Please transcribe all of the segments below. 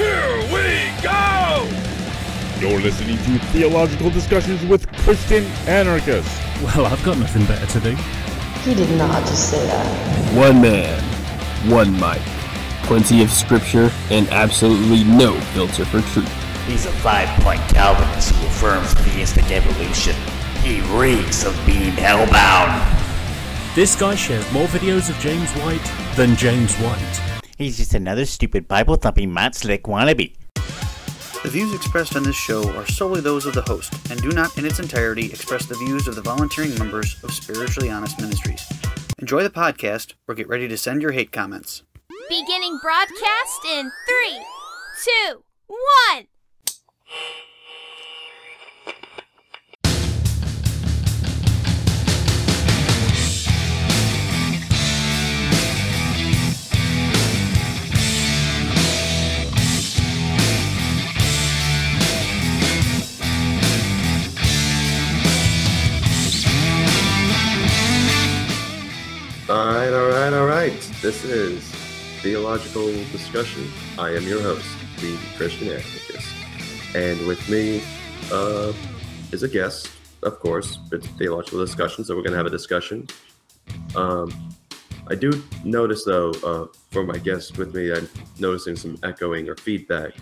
Here we go! You're listening to Theological Discussions with Christian Anarchists. Well, I've got nothing better to do. He did not just say that. One man, one mic, plenty of scripture, and absolutely no filter for truth. He's a five-point Calvinist who affirms theistic evolution. He reeks of being hellbound. This guy shares more videos of James White than James White. He's just another stupid Bible-thumping Matt Slick wannabe. The views expressed on this show are solely those of the host and do not in its entirety express the views of the volunteering members of Spiritually Honest Ministries. Enjoy the podcast or get ready to send your hate comments. Beginning broadcast in three, two, one. All right, all right, all right. This is Theological Discussion. I am your host, the Christian Anarchist. And with me uh, is a guest, of course. It's Theological Discussion, so we're going to have a discussion. Um, I do notice, though, uh, for my guest with me, I'm noticing some echoing or feedback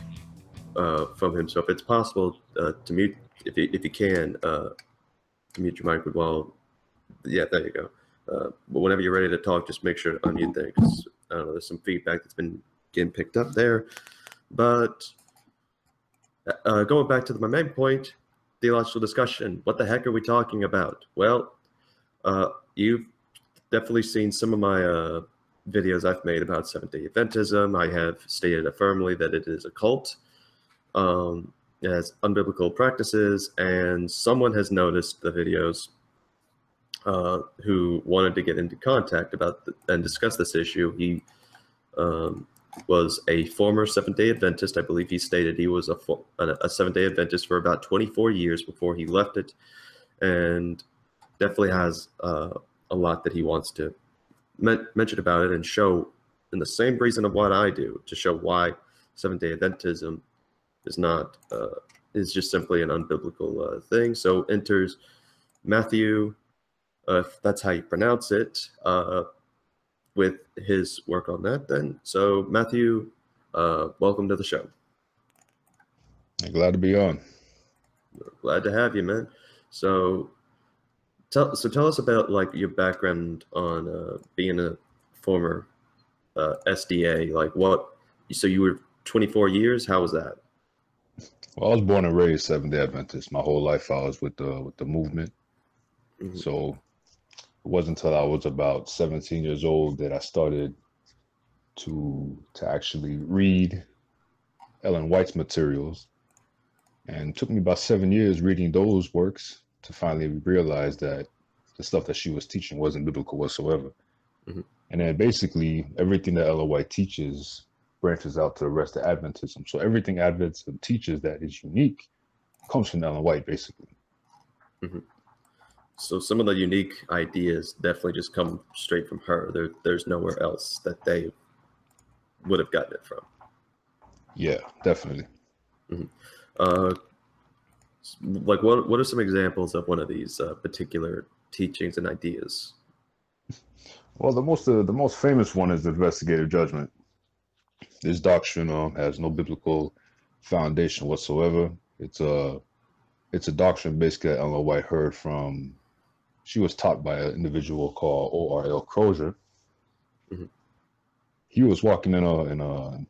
uh, from him. So if it's possible uh, to mute, if you, if you can, uh, mute your mic while, yeah, there you go. Uh, but whenever you're ready to talk, just make sure to unmute there because I don't know, there's some feedback that's been getting picked up there. But uh, going back to the, my main point, theological discussion. What the heck are we talking about? Well, uh, you've definitely seen some of my uh, videos I've made about Seventh Day Adventism. I have stated affirmably that it is a cult. Um, it has unbiblical practices, and someone has noticed the videos uh, who wanted to get into contact about the, and discuss this issue. He um, was a former Seventh Day Adventist. I believe he stated he was a, a Seventh Day Adventist for about 24 years before he left it, and definitely has uh, a lot that he wants to men- mention about it and show in the same reason of what I do to show why Seventh Day Adventism is not uh, is just simply an unbiblical uh, thing. So enters Matthew if that's how you pronounce it, uh, with his work on that then. So, Matthew, uh, welcome to the show. Glad to be on. Glad to have you, man. So, tell so tell us about like your background on uh, being a former uh, SDA. Like, what? So you were 24 years. How was that? Well, I was born and raised Seventh Day Adventist. My whole life, I was with the with the movement. Mm-hmm. So it wasn't until I was about 17 years old that I started to to actually read Ellen White's materials. And it took me about seven years reading those works to finally realize that the stuff that she was teaching wasn't biblical whatsoever. Mm-hmm. And then basically everything that Ellen White teaches branches out to the rest of Adventism. So everything Adventism teaches that is unique comes from Ellen White, basically. Mm-hmm. So some of the unique ideas definitely just come straight from her. There, there's nowhere else that they would have gotten it from. Yeah, definitely. Mm-hmm. Uh, like what? What are some examples of one of these uh, particular teachings and ideas? Well, the most uh, the most famous one is investigative judgment. This doctrine um, has no biblical foundation whatsoever. It's a it's a doctrine basically that Ellen White heard from she was taught by an individual called O.R.L. Crosier. Mm-hmm. He was walking in a in a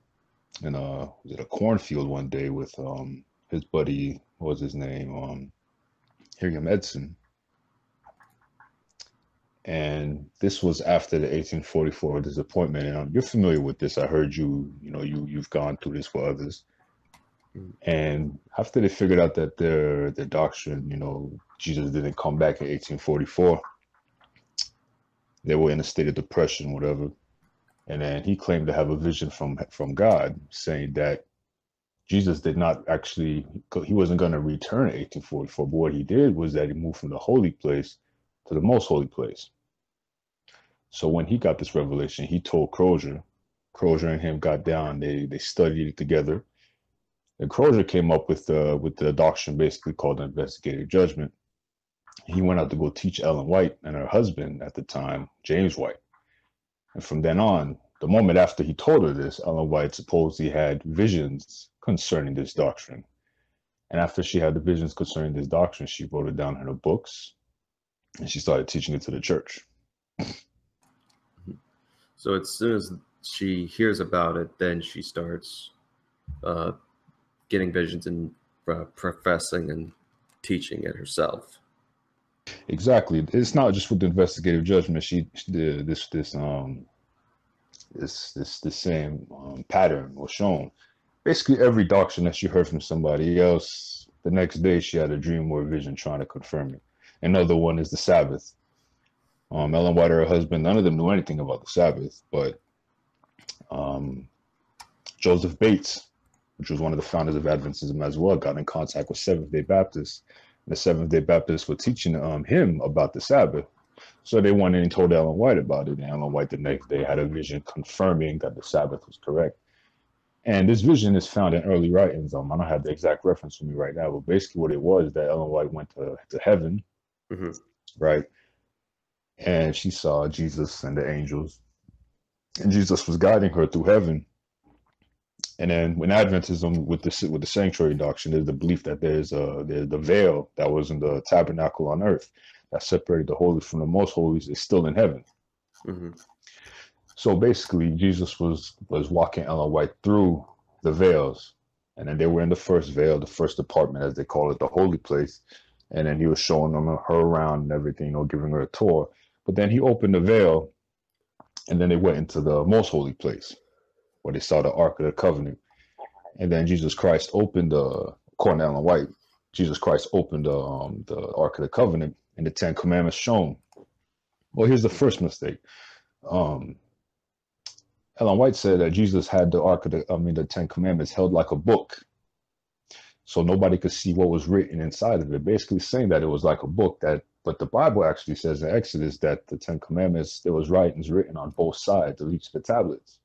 in a was it a cornfield one day with um his buddy what was his name um Hiram Edson. And this was after the 1844 disappointment. And um, you're familiar with this. I heard you, you know, you you've gone through this for others. And after they figured out that their their doctrine, you know, Jesus didn't come back in 1844, they were in a state of depression, whatever. And then he claimed to have a vision from from God, saying that Jesus did not actually he wasn't going to return in 1844. But what he did was that he moved from the holy place to the most holy place. So when he got this revelation, he told Crosier. Crosier and him got down. They they studied it together And Crosier came up with the with the doctrine basically called an investigative judgment. He went out to go teach Ellen White and her husband at the time, James White. And from then on, the moment after he told her this, Ellen White supposedly had visions concerning this doctrine. And after she had the visions concerning this doctrine, she wrote it down in her books and she started teaching it to the church. So as soon as she hears about it, then she starts uh, getting visions and uh, professing and teaching it herself. Exactly. It's not just with the investigative judgment. She, she this this um this this the same um, pattern was shown. Basically, every doctrine that she heard from somebody else, the next day she had a dream or a vision trying to confirm it. Another one is the Sabbath. Um, Ellen White, or her husband, none of them knew anything about the Sabbath, but um, Joseph Bates, which was one of the founders of Adventism as well, got in contact with Seventh Day Baptists. And The Seventh Day Baptists were teaching um, him about the Sabbath. So they went in and told Ellen White about it. And Ellen White the next day had a vision confirming that the Sabbath was correct. And this vision is found in early writings. Um, I don't have the exact reference for me right now, but basically what it was that Ellen White went to, to heaven, mm-hmm. right? And she saw Jesus and the angels. And Jesus was guiding her through heaven. And then when Adventism with the with the sanctuary doctrine, there's the belief that there's a there's the veil that was in the tabernacle on earth that separated the holy from the most holy is still in heaven. Mm-hmm. So basically, Jesus was was walking Ellen White through the veils, and then they were in the first veil, the first apartment, as they call it, the holy place. And then he was showing them her around and everything, you know, giving her a tour. But then he opened the veil, and then they went into the most holy place, where they saw the Ark of the Covenant. And then Jesus Christ opened the, to Ellen White, Jesus Christ opened the um, the Ark of the Covenant, and the Ten Commandments shown. Well, here's the first mistake. Um, Ellen White said that Jesus had the Ark of the, I mean, the Ten Commandments held like a book. So nobody could see what was written inside of it. Basically saying that it was like a book that, but the Bible actually says in Exodus that the Ten Commandments, there was writings written on both sides of each of the tablets.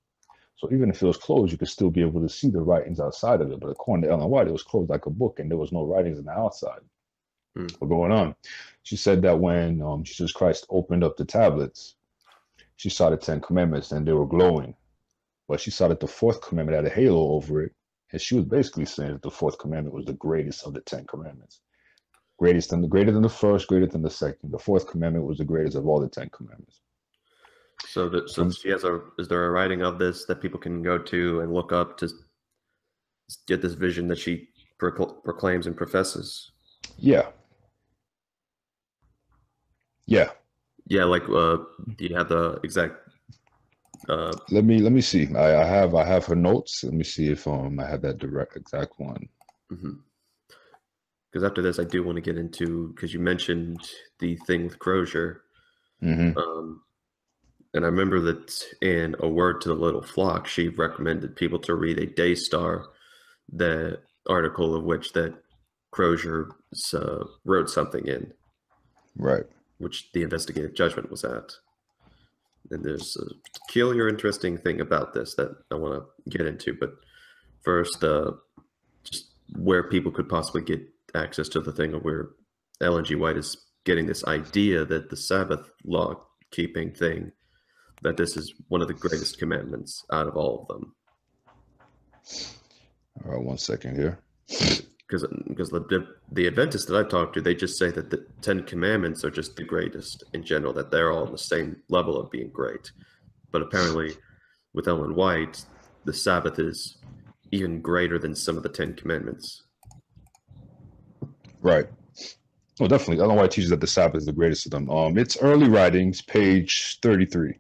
So even if it was closed, you could still be able to see the writings outside of it. But according to Ellen White, it was closed like a book and there was no writings on the outside. What's going on? She said that when um, Jesus Christ opened up the tablets, she saw the Ten Commandments and they were glowing. But she saw that the fourth commandment had a halo over it. And she was basically saying that the fourth commandment was the greatest of the Ten Commandments. Greatest than the greater than the first, greater than the second. The fourth commandment was the greatest of all the Ten Commandments. So, that, so she has a. Is there a writing of this that people can go to and look up to get this vision that she procl- proclaims and professes? Yeah. Yeah. Yeah, like uh, do you have the exact? Uh, let me let me see. I, I have I have her notes. Let me see if um I have that direct exact one. Because mm-hmm. after this, I do want to get into because you mentioned the thing with Crosier. Mm-hmm. Um, and I remember that in A Word to the Little Flock, she recommended people to read a Daystar, the article of which that Crosier uh, wrote something in. Right. Which the investigative judgment was at. And there's a peculiar, interesting thing about this that I want to get into. But first, uh, just where people could possibly get access to the thing of where Ellen G. White is getting this idea that the Sabbath law keeping thing that this is one of the greatest commandments out of all of them. All right, one second here. Because because the the Adventists that I've talked to, they just say that the Ten Commandments are just the greatest in general. That they're all on the same level of being great. But apparently, with Ellen White, the Sabbath is even greater than some of the Ten Commandments. Right. Well, definitely. Ellen White teaches that the Sabbath is the greatest of them. Um, it's early writings, page thirty-three.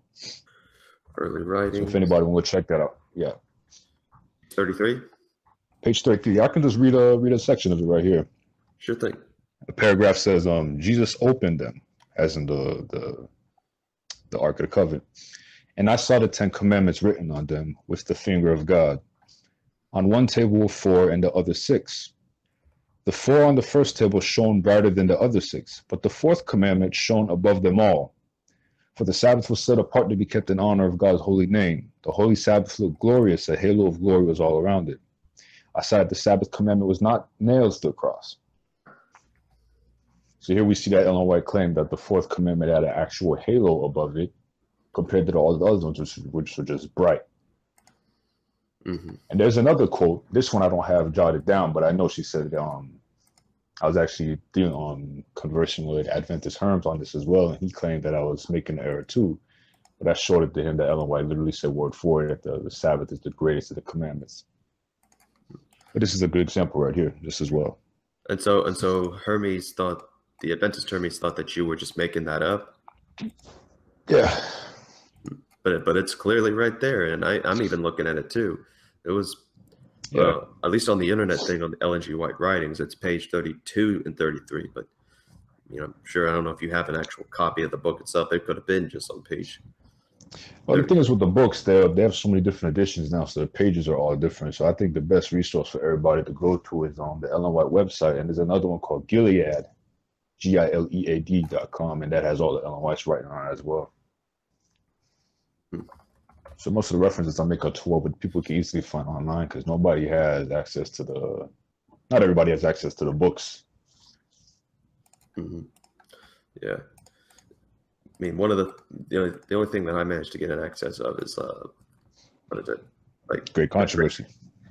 Early. So if anybody want to check that out, yeah. Thirty-three. Page thirty-three. I can just read a read a section of it right here. Sure thing. The paragraph says, "Um, Jesus opened them, as in the the the Ark of the Covenant, and I saw the Ten Commandments written on them with the finger of God. On one table were four, and the other six. The four on the first table shone brighter than the other six, but the fourth commandment shone above them all. For the Sabbath was set apart to be kept in honor of God's holy name. The holy Sabbath looked glorious, a halo of glory was all around it. I said the Sabbath commandment was not nailed to the cross. So here we see that Ellen White claimed that the fourth commandment had an actual halo above it compared to all the other ones, which, which were just bright. Mm-hmm. And there's another quote. This one I don't have jotted down, but I know she said it um, I was actually doing on conversing with Adventist Herms on this as well, and he claimed that I was making an error too. But I showed it to him that Ellen White literally said word for it that the, the Sabbath is the greatest of the commandments. But this is a good example right here, just as well. And so and so Hermes thought the Adventist Hermes thought that you were just making that up. Yeah. But but it's clearly right there, and I, I'm even looking at it too. It was Yeah. uh, at least on the internet thing on the Ellen G. White writings, it's page 32 and 33. But you know, I'm sure I don't know if you have an actual copy of the book itself. It could have been just on page. Well, the thing is with the books, they they have so many different editions now, so the pages are all different. So I think the best resource for everybody to go to is on the Ellen White website, and there's another one called Gilead, G I L E A D dot com, and that has all the Ellen White's writing on it as well. So most of the references I make are to what people can easily find online because nobody has access to the, not everybody has access to the books. hmm Yeah. I mean, one of the the only, the only thing that I managed to get an access of is uh, what is it? Like Great controversy.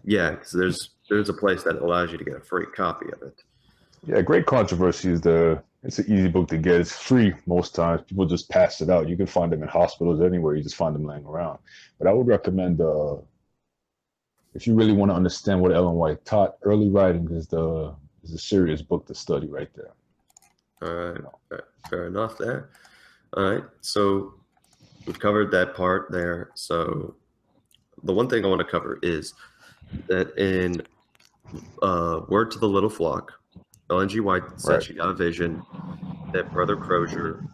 yeah, because there's there's a place that allows you to get a free copy of it. Yeah, Great Controversy is the it's an easy book to get. It's free most times. People just pass it out. You can find them in hospitals anywhere. You just find them laying around. But I would recommend uh if you really want to understand what Ellen White taught, early writing is the is a serious book to study right there. All right, fair, enough there. All right, so we've covered that part there. So the one thing I want to cover is that in uh, Word to the Little Flock, Ellen G. White said Right. she got a vision that Brother Crosier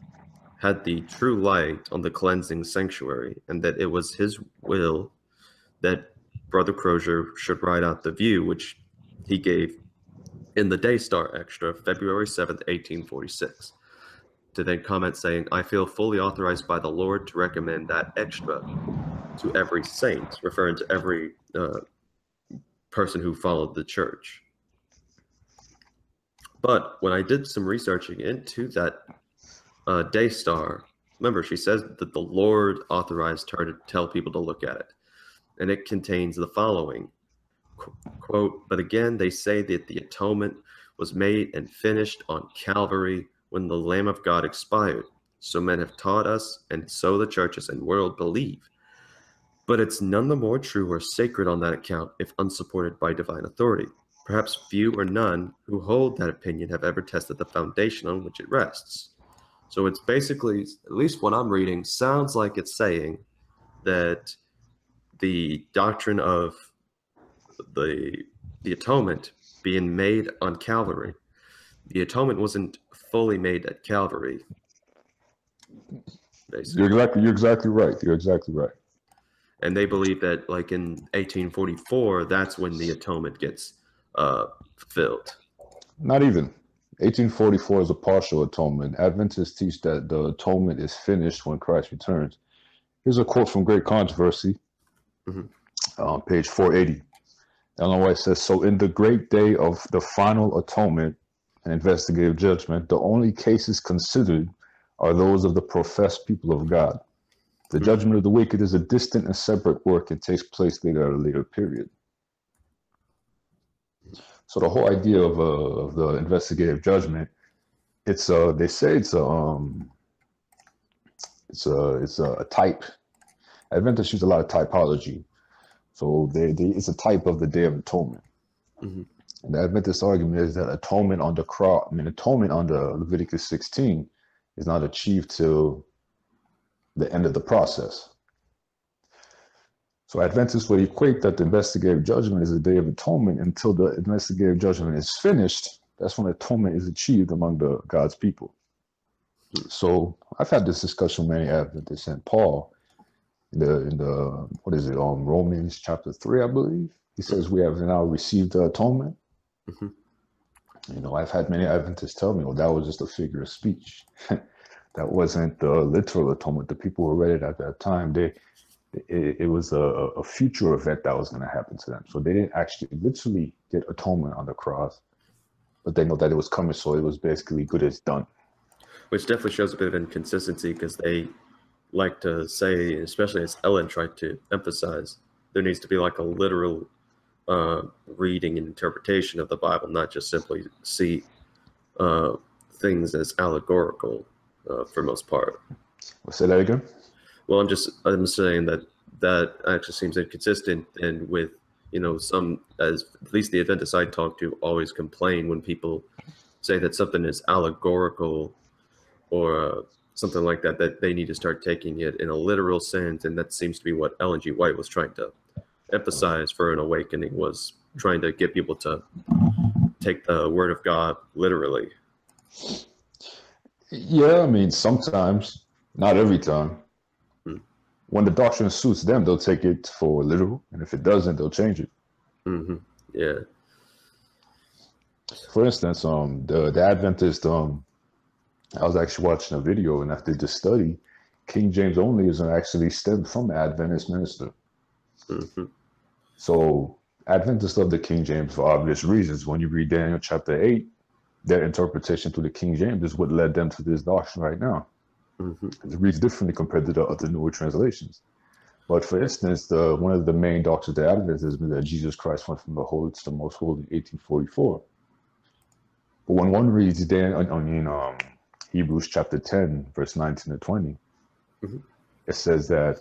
had the true light on the cleansing sanctuary, and that it was his will that Brother Crosier should write out the view, which he gave in the Daystar Extra, February 7th, 1846. To then comment saying, I feel fully authorized by the Lord to recommend that extra to every saint, referring to every uh, person who followed the church. But when I did some researching into that uh, Daystar, remember, she says that the Lord authorized her to tell people to look at it. And it contains the following qu- quote, But again, they say that the atonement was made and finished on Calvary when the Lamb of God expired. So men have taught us, and so the churches and world believe. But it's none the more true or sacred on that account if unsupported by divine authority. Perhaps few or none who hold that opinion have ever tested the foundation on which it rests. So it's basically, at least what I'm reading, sounds like it's saying that the doctrine of the the atonement being made on Calvary, the atonement wasn't fully made at Calvary. Basically. You're exactly you're exactly right. You're exactly right. and they believe that like in 1844 that's when the atonement gets uh fulfilled Not even. 1844 is a partial atonement. Adventists teach that the atonement is finished when Christ returns. Here's a quote from Great Controversy, Mhm. uh, page 480. Ellen White says, So in the great day of the final atonement and investigative judgment, the only cases considered are those of the professed people of God. The judgment of the wicked is a distant and separate work and takes place later at a later period. So the whole idea of, uh, of the investigative judgment, it's uh they say it's a um it's a it's a, a type. Adventists use a lot of typology, so they, they it's a type of the Day of Atonement. Mhm. And the Adventist argument is that atonement on the cross, I mean atonement under Leviticus 16, is not achieved till the end of the process. So Adventists would equate that the investigative judgment is a day of atonement until the investigative judgment is finished. That's when atonement is achieved among the God's people. So I've had this discussion with many Adventists and Paul in the in the what is it um Romans chapter three, I believe. He says we have now received the atonement. Mhm. You know, I've had many Adventists tell me, well, that was just a figure of speech. that wasn't the literal atonement. The people who read it at that time, they it, it was a, a future event that was going to happen to them. So they didn't actually literally get atonement on the cross, but they know that it was coming. So it was basically good as done. Which definitely shows a bit of inconsistency because they like to say, especially as Ellen tried to emphasize, there needs to be like a literal uh, reading and interpretation of the Bible, not just simply see uh, things as allegorical uh, for most part. Well, say that again. Well, I'm just I'm saying that that actually seems inconsistent, and with you know some as at least the Adventists I talk to always complain when people say that something is allegorical or uh, something like that that they need to start taking it in a literal sense, and that seems to be what Ellen G. White was trying to emphasize for an awakening was trying to get people to take the word of God literally. Yeah, I mean sometimes, not every time when the doctrine suits them, they'll take it for literal, and if it doesn't, they'll change it. Mm-hmm. Yeah. For instance, um, the the Adventist, um, I was actually watching a video, and after the study, King James only is actually stemmed from Adventist minister. Mm-hmm. So Adventists love the King James for obvious reasons. When you read Daniel chapter eight, their interpretation to the King James is what led them to this doctrine right now. Mm-hmm. It reads differently compared to the other newer translations. But for instance, the one of the main doctrines of the Adventists has been that Jesus Christ went from the holy to the most holy in 1844. But when one reads Dan, I mean, um, Hebrews chapter 10, verse 19 to 20, mm-hmm. it says that,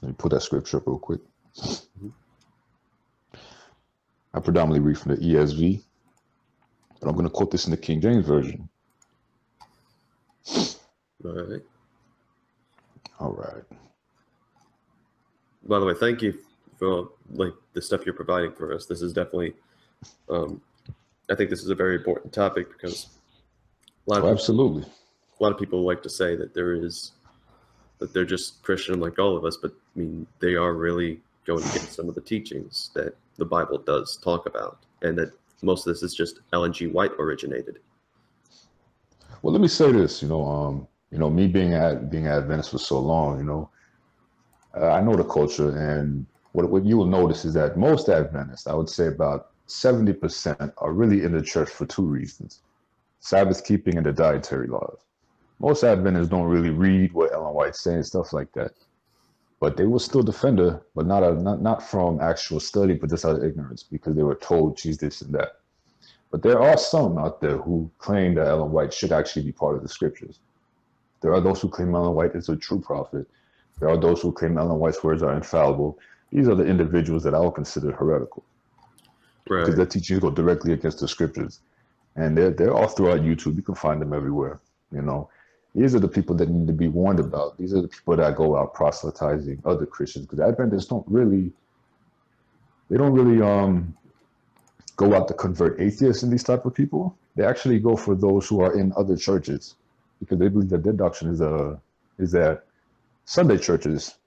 let me put that scripture up real quick. Mm-hmm. I predominantly read from the ESV, but I'm going to quote this in the King James Version. All right. All right. By the way, thank you for like the stuff you're providing for us. This is definitely, um, I think this is a very important topic because a lot of oh, absolutely a lot of people like to say that there is that they're just Christian like all of us, but I mean they are really going against some of the teachings that the Bible does talk about, and that most of this is just Ellen G. White originated. Well, let me say this. You know, um, you know, me being at being Adventist for so long, you know, uh, I know the culture, and what what you will notice is that most Adventists, I would say about seventy percent, are really in the church for two reasons: Sabbath keeping and the dietary laws. Most Adventists don't really read what Ellen White's saying, stuff like that, but they will still defend her, but not a, not not from actual study, but just out of ignorance because they were told she's this and that. But there are some out there who claim that Ellen White should actually be part of the scriptures. There are those who claim Ellen White is a true prophet. There are those who claim Ellen White's words are infallible. These are the individuals that I would consider heretical. Right. Because their teachings go directly against the scriptures. And they're, they're all throughout YouTube. You can find them everywhere. You know, these are the people that need to be warned about. These are the people that go out proselytizing other Christians. Because Adventists don't really, they don't really um, go out to convert atheists and these type of people. They actually go for those who are in other churches because they believe that their doctrine is uh is that Sunday churches,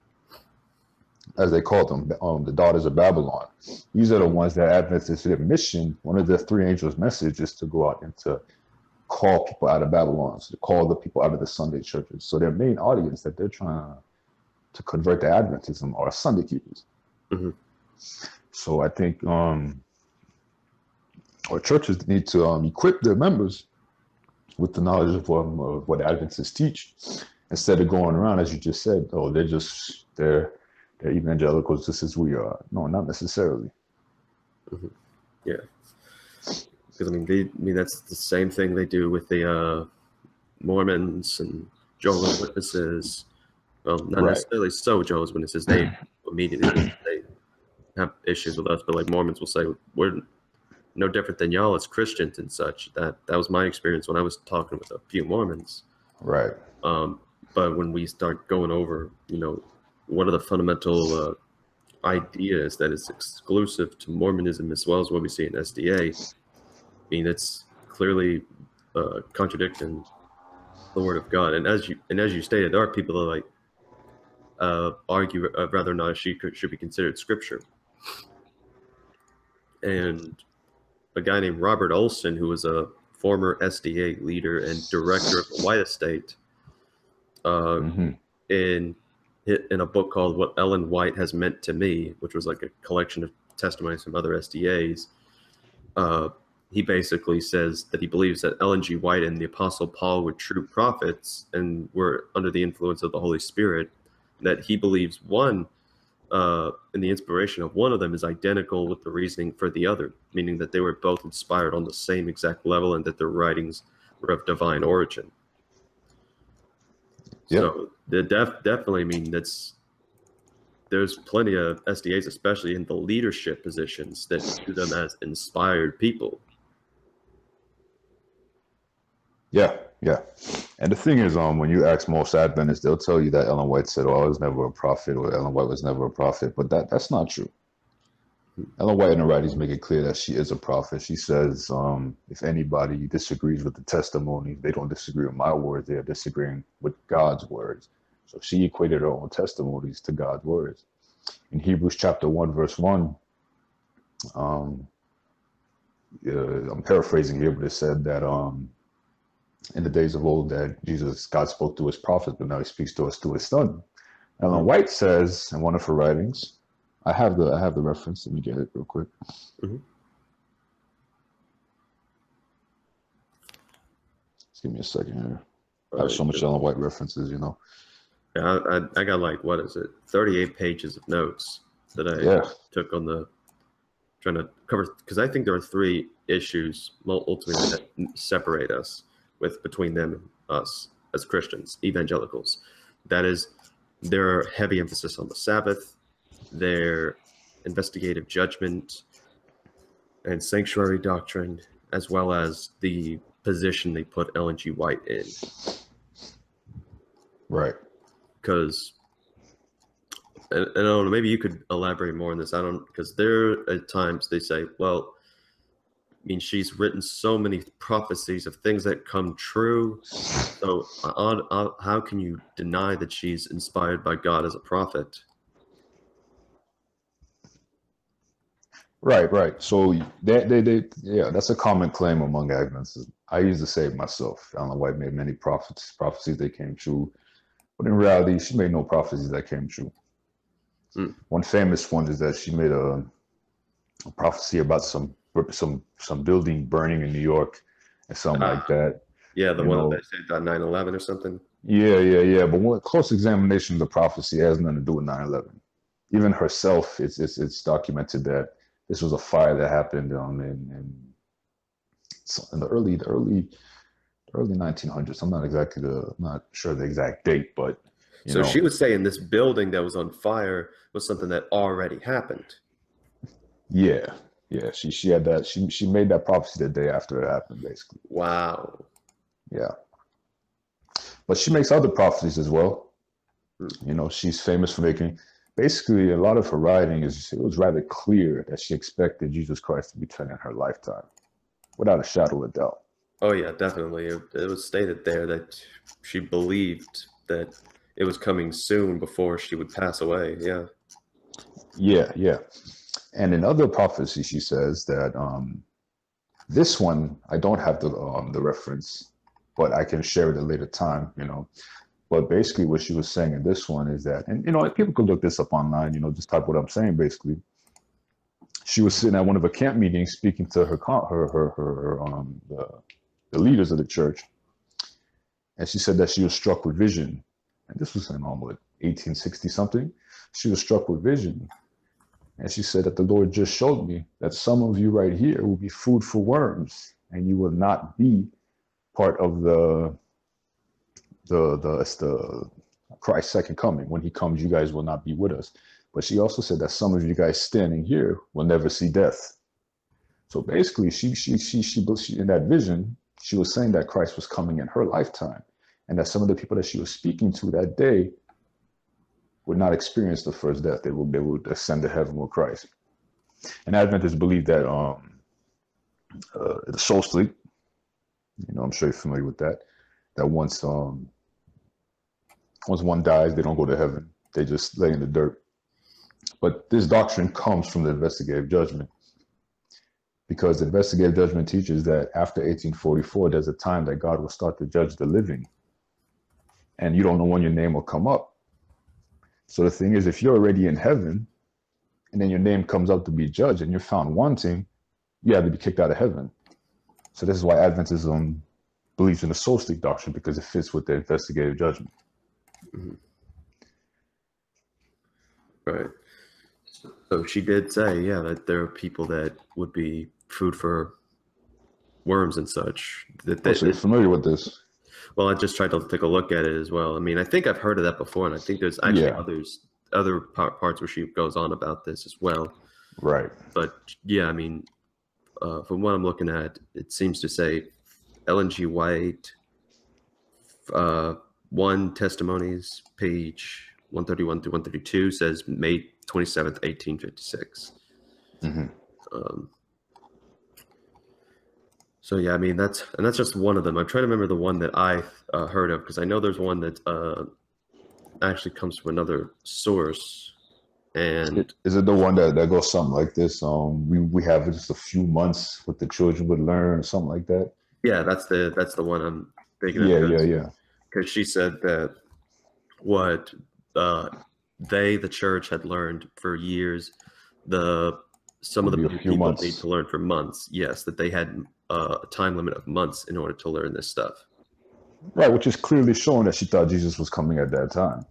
as they call them, um, the daughters of Babylon. These are the ones that Adventists their mission. One of the three angels' message is to go out and to call people out of Babylon, so to call the people out of the Sunday churches. So their main audience that they're trying to convert to Adventism are Sunday keepers. Mm-hmm. So I think um, our churches need to um, equip their members with the knowledge of, um, of what Adventists teach, instead of going around as you just said, oh, they're just they're they're evangelicals just as we are. No, not necessarily. Mm-hmm. Yeah, because I mean, they, I mean that's the same thing they do with the uh, Mormons and Jehovah's Witnesses. Well, not right. necessarily so Jehovah's Witnesses. They immediately they have issues with us, but like Mormons will say we're no different than y'all as Christians and such. That that was my experience when I was talking with a few Mormons. Right. Um, but when we start going over, you know, what are the fundamental uh, ideas that is exclusive to Mormonism as well as what we see in SDA, I mean, it's clearly uh, contradicting the Word of God. And as you and as you stated, there are people that like uh, argue uh, whether or not she could, should be considered Scripture. And a guy named Robert Olson, who was a former SDA leader and director of the White Estate, uh, mm-hmm. in in a book called What Ellen White Has Meant to Me, which was like a collection of testimonies from other SDAs. Uh, he basically says that he believes that Ellen G. White and the Apostle Paul were true prophets and were under the influence of the Holy Spirit. That he believes one, uh, and the inspiration of one of them is identical with the reasoning for the other, meaning that they were both inspired on the same exact level and that their writings were of divine origin. Yep. So the def definitely I mean that's there's plenty of SDAs, especially in the leadership positions, that view them as inspired people. Yeah, yeah. And the thing is, um, when you ask most Adventists, they'll tell you that Ellen White said, "Oh, I was never a prophet," or "Ellen White was never a prophet," but that that's not true. Ellen White in her writings make it clear that she is a prophet. She says, um, if anybody disagrees with the testimony, they don't disagree with my words, they are disagreeing with God's words. So she equated her own testimonies to God's words. In Hebrews chapter 1, verse 1, um, uh, I'm paraphrasing here, but it said that um, in the days of old that Jesus, God spoke to his prophets, but now he speaks to us through his son. Ellen White says in one of her writings, I have the I have the reference. Let me get it real quick. Mhm. Just give me a second here. I have so much Ellen White references, you know. Yeah, I, I, I got like what is it, 38 pages of notes that I Yeah. took on the trying to cover because I think there are three issues ultimately that separate us with between them and us as Christians, evangelicals. That is their heavy emphasis on the Sabbath, their investigative judgment and sanctuary doctrine, as well as the position they put Ellen G. White in Right. because and, and I don't know, maybe you could elaborate more on this. I don't because there at times they say, well, I mean, she's written so many prophecies of things that come true. So, on, on, how can you deny that she's inspired by God as a prophet? Right, right. So that they, they, yeah, that's a common claim among Adventists. I used to say it myself. Ellen White made many prophets, prophecies that came true, but in reality, she made no prophecies that came true. Hmm. One famous one is that she made a, a prophecy about some some some building burning in New York, and something Ah. like that. Yeah, the You one know- that said about 9 11 or something. Yeah, yeah, yeah. But one close examination of the prophecy has nothing to do with 9/11. Even herself, it's it's it's documented that this was a fire that happened um, in in, in the early the early early 1900s. I'm not exactly the I'm not sure the exact date, but you So know, she was saying this building that was on fire was something that already happened. yeah, yeah. She she had that she she made that prophecy the day after it happened, basically. Wow. Yeah. But she makes other prophecies as well. Hmm. You know, she's famous for making basically a lot of her writing is it was rather clear that she expected Jesus Christ to return in her lifetime, without a shadow of a doubt. Oh yeah, definitely. It, it was stated there that she believed that it was coming soon before she would pass away. Yeah. Yeah, yeah. And in other prophecies, she says that um, this one I don't have the um, the reference, but I can share it at a later time. You know, but basically what she was saying in this one is that, and you know, people could look this up online. You know, just type what I'm saying. Basically, she was sitting at one of her camp meetings speaking to her her her her, um the, the leaders of the church, and she said that she was struck with vision, and this was in um, what 1860 something. She was struck with vision and she said that the Lord just showed me that some of you right here will be food for worms, and you will not be part of the the the it's the Christ's second coming. When he comes, you guys will not be with us. But she also said that some of you guys standing here will never see death. So basically, she she she she, she in that vision, she was saying that Christ was coming in her lifetime, and that some of the people that she was speaking to that day would not experience the first death. They would they would ascend to heaven with Christ. And Adventists believe that um, uh, the soul sleep. You know, I'm sure you're familiar with that. That once um, once one dies, they don't go to heaven. They just lay in the dirt. But this doctrine comes from the investigative judgment. Because the investigative judgment teaches that after 1844, there's a time that God will start to judge the living. And you don't know when your name will come up. So the thing is, if you're already in heaven, and then your name comes up to be judged, and you're found wanting, you have to be kicked out of heaven. So this is why Adventism believes in the soul sleep doctrine because it fits with the investigative judgment. Mm-hmm. Right. So she did say, yeah, that there are people that would be food for worms and such. That Oh, they, so you're familiar with this? Well, I just tried to take a look at it as well. I mean, I think I've heard of that before, and I think there's actually Yeah. others other par- parts where she goes on about this as well. Right. But yeah, I mean, uh, from what I'm looking at, it seems to say Ellen G. White, uh, one testimonies, page 131 through 132 says May 27th, 1856. Mhm. Um, so yeah, I mean that's and that's just one of them. I'm trying to remember the one that I uh, heard of because I know there's one that uh, actually comes from another source, and It- Is it the one that, that goes something like this? Um, we we have just a few months what the children would learn, or something like that. yeah, that's the that's the one I'm thinking of. Yeah, yeah, yeah. because she said that what uh, they, the church, had learned for years, the some of the be a few people months. need to learn for months. Yes, that they had uh, a time limit of months in order to learn this stuff. Right, which is clearly showing that she thought Jesus was coming at that time.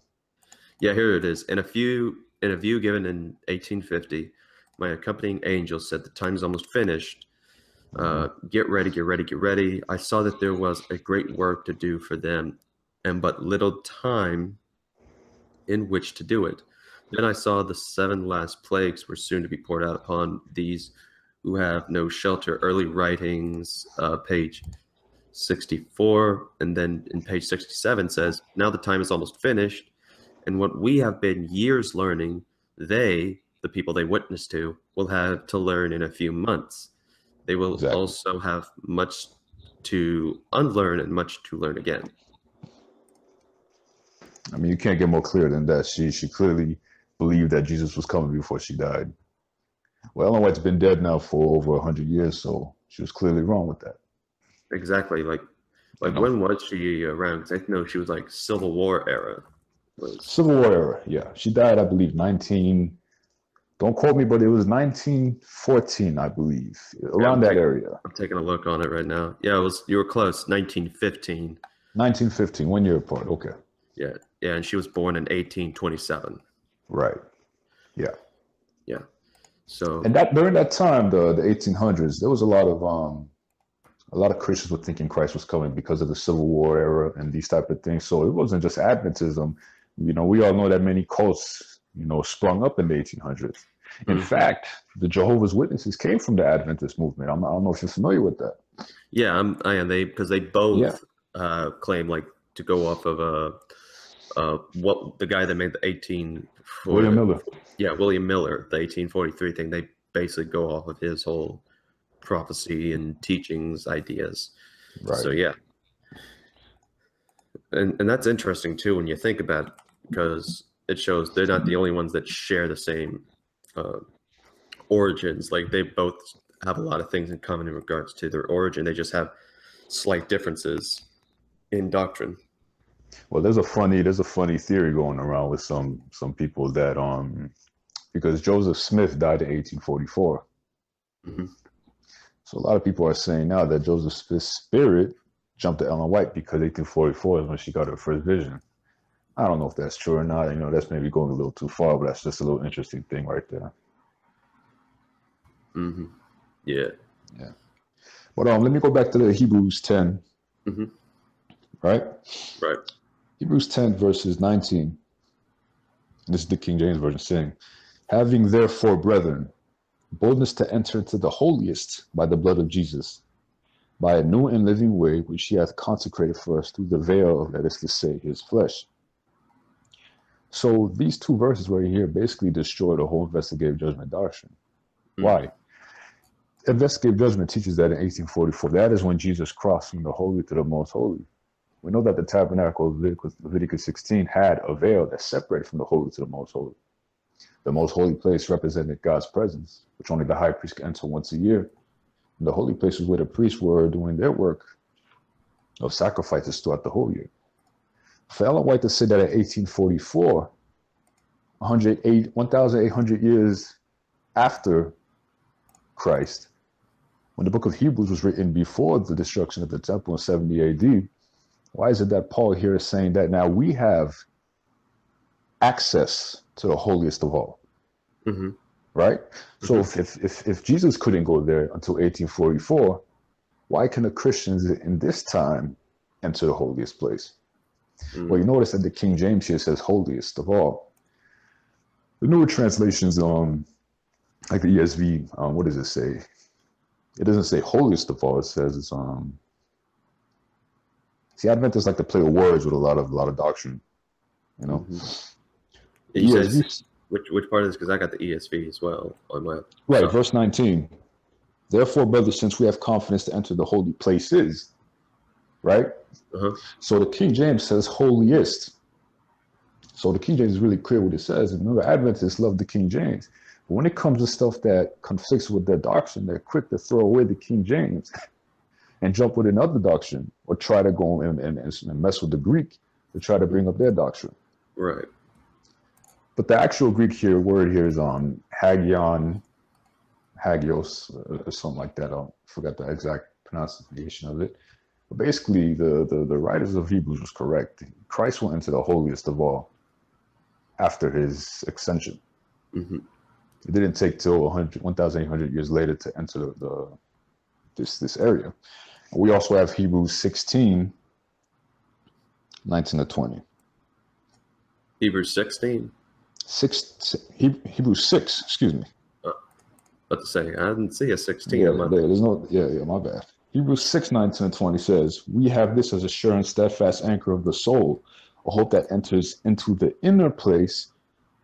Yeah, here it is. In a few in a view given in 1850, my accompanying angel said the time is almost finished. Uh, get ready, get ready, get ready. I saw that there was a great work to do for them, and but little time in which to do it. Then I saw the seven last plagues were soon to be poured out upon these who have no shelter. Early writings, uh, page 64, and then in page 67 says, Now the time is almost finished, and what we have been years learning, they, the people they witness to, will have to learn in a few months. They will Exactly. also have much to unlearn and much to learn again. I mean, you can't get more clear than that. She she clearly believed that Jesus was coming before she died. Well, Ellen White's been dead now for over hundred years, so she was clearly wrong with that. Exactly. Like, like know. when was she around? Because I know she was like Civil War era. Was Civil War era, yeah. She died, I believe, nineteen. Don't quote me, but it was nineteen fourteen, I believe, around that okay. area. I'm taking a look on it right now. Yeah, it was. You were close. 1915. 1915, one year apart. Okay, Yeah, yeah, and she was born in 1827. right. Yeah. Yeah. So And that during that time, the the eighteen hundreds, there was a lot of um a lot of Christians were thinking Christ was coming because of the Civil War era and these type of things. So it wasn't just Adventism. You know, we all know that many cults, you know, sprung up in the eighteen hundreds. In Mhm. fact, the Jehovah's Witnesses came from the Adventist movement. I'm, I don't know if you're familiar with that. yeah, I'm. I am. They because they both Yeah. uh, claim like to go off of uh, uh, what the guy that made the 18 William Miller. Yeah, William Miller, the 1843 thing. They basically go off of his whole prophecy and teachings ideas. Right. So yeah, and and that's interesting too when you think about it, because it shows they're not the only ones that share the same uh, origins. Like they both have a lot of things in common in regards to their origin. They just have slight differences in doctrine. Well, there's a funny there's a funny theory going around with some some people that um because Joseph Smith died in 1844. Mhm. So a lot of people are saying now that Joseph Smith's spirit jumped to Ellen White because 1844 is when she got her first vision. I don't know if that's true or not. You know, that's maybe going a little too far, but that's just a little interesting thing right there. hmm Yeah. But um, let me go back to the Hebrews 10, Mhm. right? Right. Hebrews 10, verses 19. This is the King James Version saying, Having therefore, brethren, boldness to enter into the holiest by the blood of Jesus, by a new and living way which he hath consecrated for us through the veil that is to say, his flesh. So these two verses right here basically destroy the whole investigative judgment doctrine. Mhm. Why? Investigative judgment teaches that in 1844, that is when Jesus crossed from the holy to the most holy. We know that the tabernacle of Leviticus, Leviticus 16 had a veil that separated from the holy to the most holy. The most holy place represented God's presence, which only the high priest could enter once a year. And the holy place was where the priests were doing their work of sacrifices throughout the whole year. For Ellen White to say that in 1844, 108 1800 years after Christ, when the book of Hebrews was written before the destruction of the temple in 70 AD, why is it that Paul here is saying that now we have access to the holiest of all? Mm-hmm. Right? So if, if, if, Jesus couldn't go there until 1844, why can the Christians in this time enter the holiest place? Mhm. Well, you notice that the King James here says holiest of all. The newer translations, um, like the ESV, um, what does it say? It doesn't say holiest of all. It says it's um. See, Adventists like to play with words with a lot of a lot of doctrine, you know. The He says, which which part of this? Because I got the ESV as well on my. Right, so- verse 19. Therefore, brothers, since we have confidence to enter the holy places, right? Uh-huh. So the King James says holiest. So the King James is really clear what it says. And remember, Adventists love the King James. But when it comes to stuff that conflicts with their doctrine, they're quick to throw away the King James and jump with another doctrine or try to go and, and, and mess with the Greek to try to bring up their doctrine. Right. But the actual Greek here word here is um hagion, hagios, or something like that. I forgot the exact pronunciation of it. But basically, the, the the writers of Hebrews was correct. Christ went into the holiest of all after his ascension. hmm It didn't take till 100, 1,800 years later to enter the, the this this area. We also have Hebrews 16, 19 to 20. Hebrews sixteen. Six, He- Hebrews 6, excuse me. Uh, about to say, I didn't see a sixteen. Yeah, there- there's no, yeah, yeah, my bad. Hebrews 6, 19, and 20 says, We have this as a sure and steadfast anchor of the soul, a hope that enters into the inner place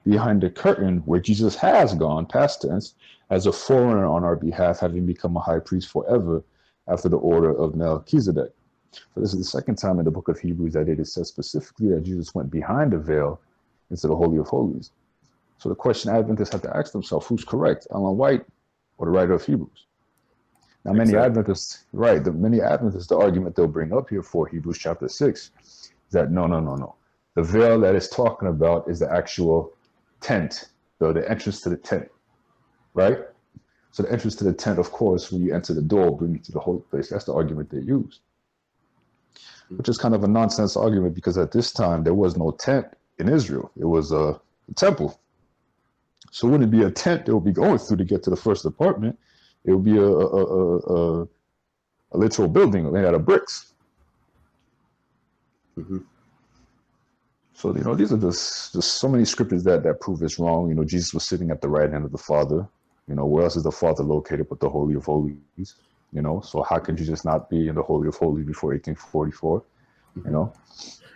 behind the curtain where Jesus has gone, past tense, as a foreigner on our behalf, having become a high priest forever after the order of Melchizedek. So this is the second time in the book of Hebrews that it is said specifically that Jesus went behind the veil into the Holy of Holies. So the question Adventists have to ask themselves, who's correct, Ellen White or the writer of Hebrews? Now, many Exactly. Adventists, right, the many Adventists, the argument they'll bring up here for Hebrews chapter 6 is that no, no, no, no. The veil that it's talking about is the actual tent, the, the entrance to the tent, right? So the entrance to the tent, of course, when you enter the door, bring you to the holy place. That's the argument they use, mm-hmm. which is kind of a nonsense argument because at this time there was no tent in Israel. It was a, a temple. So it wouldn't be a tent they would be going through to get to the first apartment. It would be a, a, a, a, a literal building made out of bricks. Mhm. So you know, these are just just so many scriptures that that prove this wrong. You know, Jesus was sitting at the right hand of the Father. You know, where else is the Father located but the Holy of Holies? You know, so how can Jesus not be in the Holy of Holies before 1844? You know,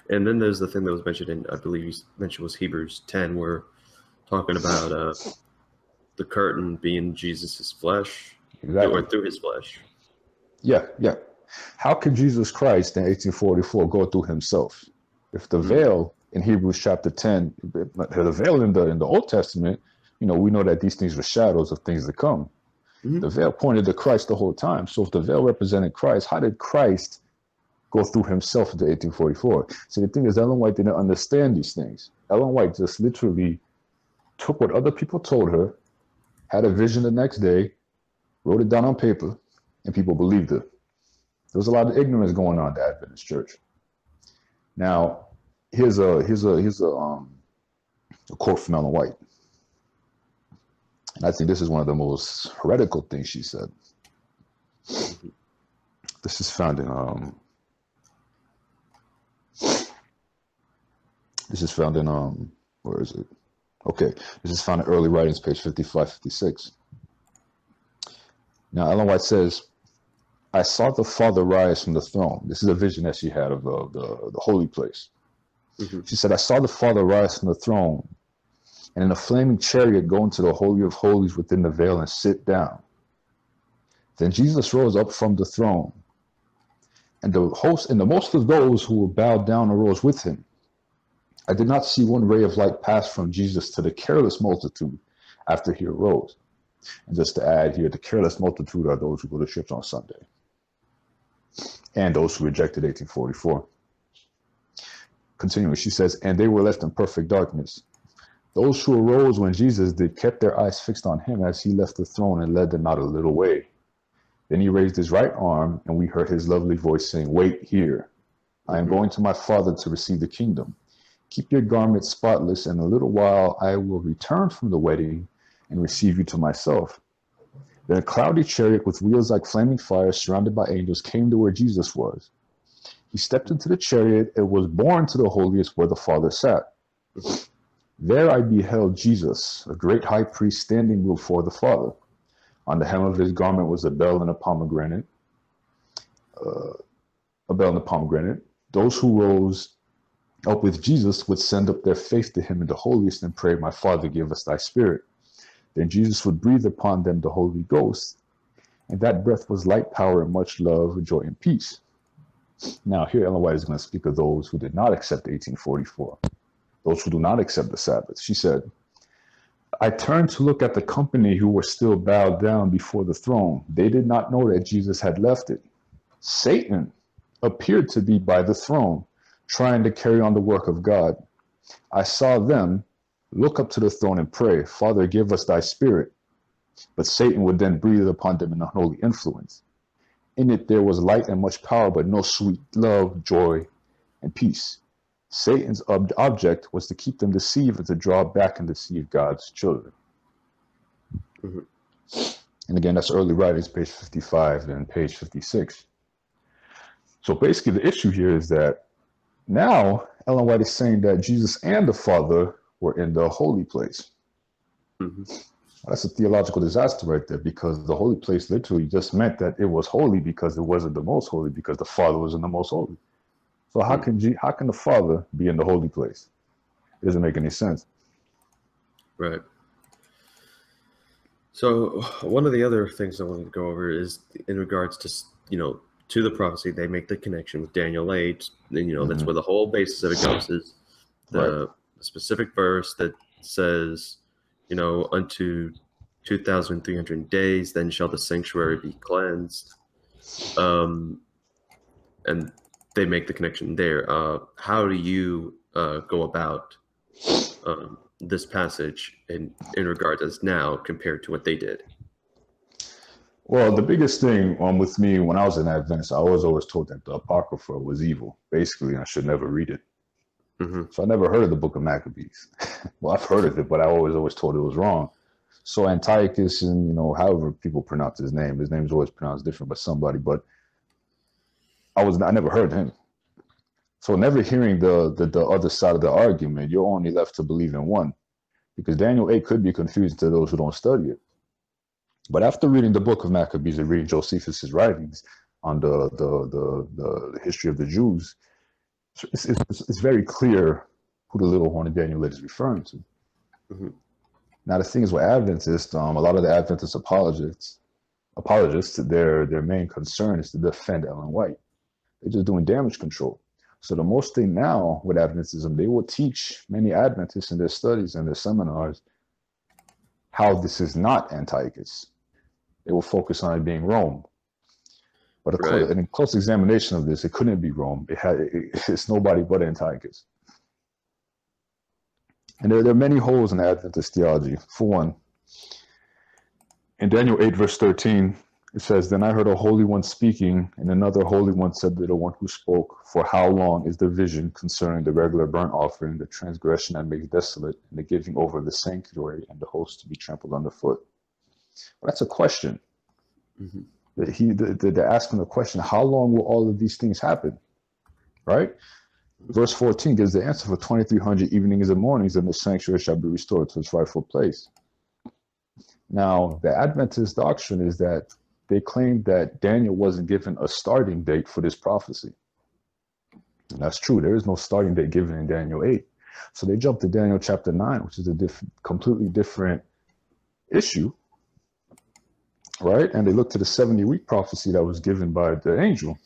And then there's the thing that was mentioned in, I believe you mentioned was Hebrews 10, where talking about uh, the curtain being Jesus's flesh, exactly. or through his flesh. Yeah, yeah. How could Jesus Christ in 1844 go through himself? If the veil in Hebrews chapter 10, the veil in the in the Old Testament, you know, we know that these things were shadows of things to come. Mhm. The veil pointed to Christ the whole time. So if the veil represented Christ, how did Christ go through himself into 1844? See, the thing is, Ellen White didn't understand these things. Ellen White just literally took what other people told her, had a vision the next day, wrote it down on paper, and people believed it. There was a lot of ignorance going on at the Adventist church. Now, here's a here's a here's a um a quote from Ellen White. And I think this is one of the most heretical things she said. This is found in um this is found in um where is it? Okay, this is found in early writings, page 55, 56. Now Ellen White says, I saw the Father rise from the throne. This is a vision that she had of the, the, the holy place. Mhm. She said, I saw the Father rise from the throne and in a flaming chariot go into the Holy of Holies within the veil and sit down. Then Jesus rose up from the throne, and the host and the most of those who were bowed down arose with him. I did not see one ray of light pass from Jesus to the careless multitude after he arose. And just to add here, the careless multitude are those who go to church on Sunday and those who rejected 1844. Continuing, she says, and they were left in perfect darkness. Those who arose when Jesus did kept their eyes fixed on him as he left the throne and led them out a little way. Then he raised his right arm, and we heard his lovely voice saying, Wait here. I am mm-hmm. going to my Father to receive the kingdom. Keep your garments spotless, and a little while I will return from the wedding and receive you to myself. Then a cloudy chariot with wheels like flaming fire, surrounded by angels, came to where Jesus was. He stepped into the chariot and was borne to the holiest where the Father sat. There I beheld Jesus, a great high priest, standing before the Father. On the hem of his garment was a bell and a pomegranate. Uh, a bell and a pomegranate. Those who rose up with Jesus would send up their faith to him in the holiest and pray, My Father, give us thy spirit. Then Jesus would breathe upon them the Holy Ghost, and that breath was light, power, and much love, joy, and peace. Now, here Ellen White is going to speak of those who did not accept 1844, those who do not accept the Sabbath. She said, I turned to look at the company who were still bowed down before the throne. They did not know that Jesus had left it. Satan appeared to be by the throne, trying to carry on the work of God. I saw them look up to the throne and pray, Father, give us thy spirit. But Satan would then breathe upon them an unholy influence. In it there was light and much power, but no sweet love, joy, and peace. Satan's ob- object was to keep them deceived and to draw back and deceive God's children. Mm-hmm. And again, that's early writings, page 55 and page 56. So basically, the issue here is that now Ellen White is saying that Jesus and the Father were in the holy place. Mm-hmm. That's a theological disaster right there because the holy place literally just meant that it was holy because it wasn't the most holy because the Father was in the most holy. So how can G- how can the Father be in the holy place? It doesn't make any sense. Right. So one of the other things I wanted to go over is in regards to you know to the prophecy they make the connection with Daniel eight, and you know mm-hmm. that's where the whole basis of it goes is the right. specific verse that says, you know, unto two thousand three hundred days, then shall the sanctuary be cleansed. Um, and they make the connection there. Uh, how do you uh, go about um, this passage in in regards as now compared to what they did? Well, the biggest thing um, with me when I was in Adventist, I was always told that the Apocrypha was evil, basically, I should never read it. Mm-hmm. So I never heard of the Book of Maccabees. well, I've heard of it, but I always always told it was wrong. So Antiochus, and you know, however people pronounce his name, his name's always pronounced different by somebody, but I was I never heard him. So never hearing the, the the other side of the argument, you're only left to believe in one, because Daniel eight could be confusing to those who don't study it. But after reading the book of Maccabees and reading Josephus's writings on the the the, the history of the Jews, it's, it's, it's, very clear who the little horn of Daniel is referring to. Mm-hmm. Now the thing is with Adventists, um, a lot of the Adventist apologists, apologists, their their main concern is to defend Ellen White. They're just doing damage control. So the most thing now with Adventism, they will teach many Adventists in their studies and their seminars how this is not Antiochus. They will focus on it being Rome. But a right. close, in close examination of this, it couldn't be Rome. It had it, it's nobody but Antiochus. And there, there are many holes in Adventist theology. For one, in Daniel 8, verse 13, it says, Then I heard a holy one speaking, and another holy one said to the one who spoke, For how long is the vision concerning the regular burnt offering, the transgression that makes desolate, and the giving over of the sanctuary, and the host to be trampled underfoot? Well, that's a question. Mm-hmm. He, they're asking the question, How long will all of these things happen? Right? Verse 14 gives the answer for 2300 evenings and mornings, and the sanctuary shall be restored to its rightful place. Now, the Adventist doctrine is that they claim that Daniel wasn't given a starting date for this prophecy. And that's true. There is no starting date given in Daniel 8. So they jump to Daniel chapter 9, which is a diff- completely different issue, right? And they looked to the 70 week prophecy that was given by the angel.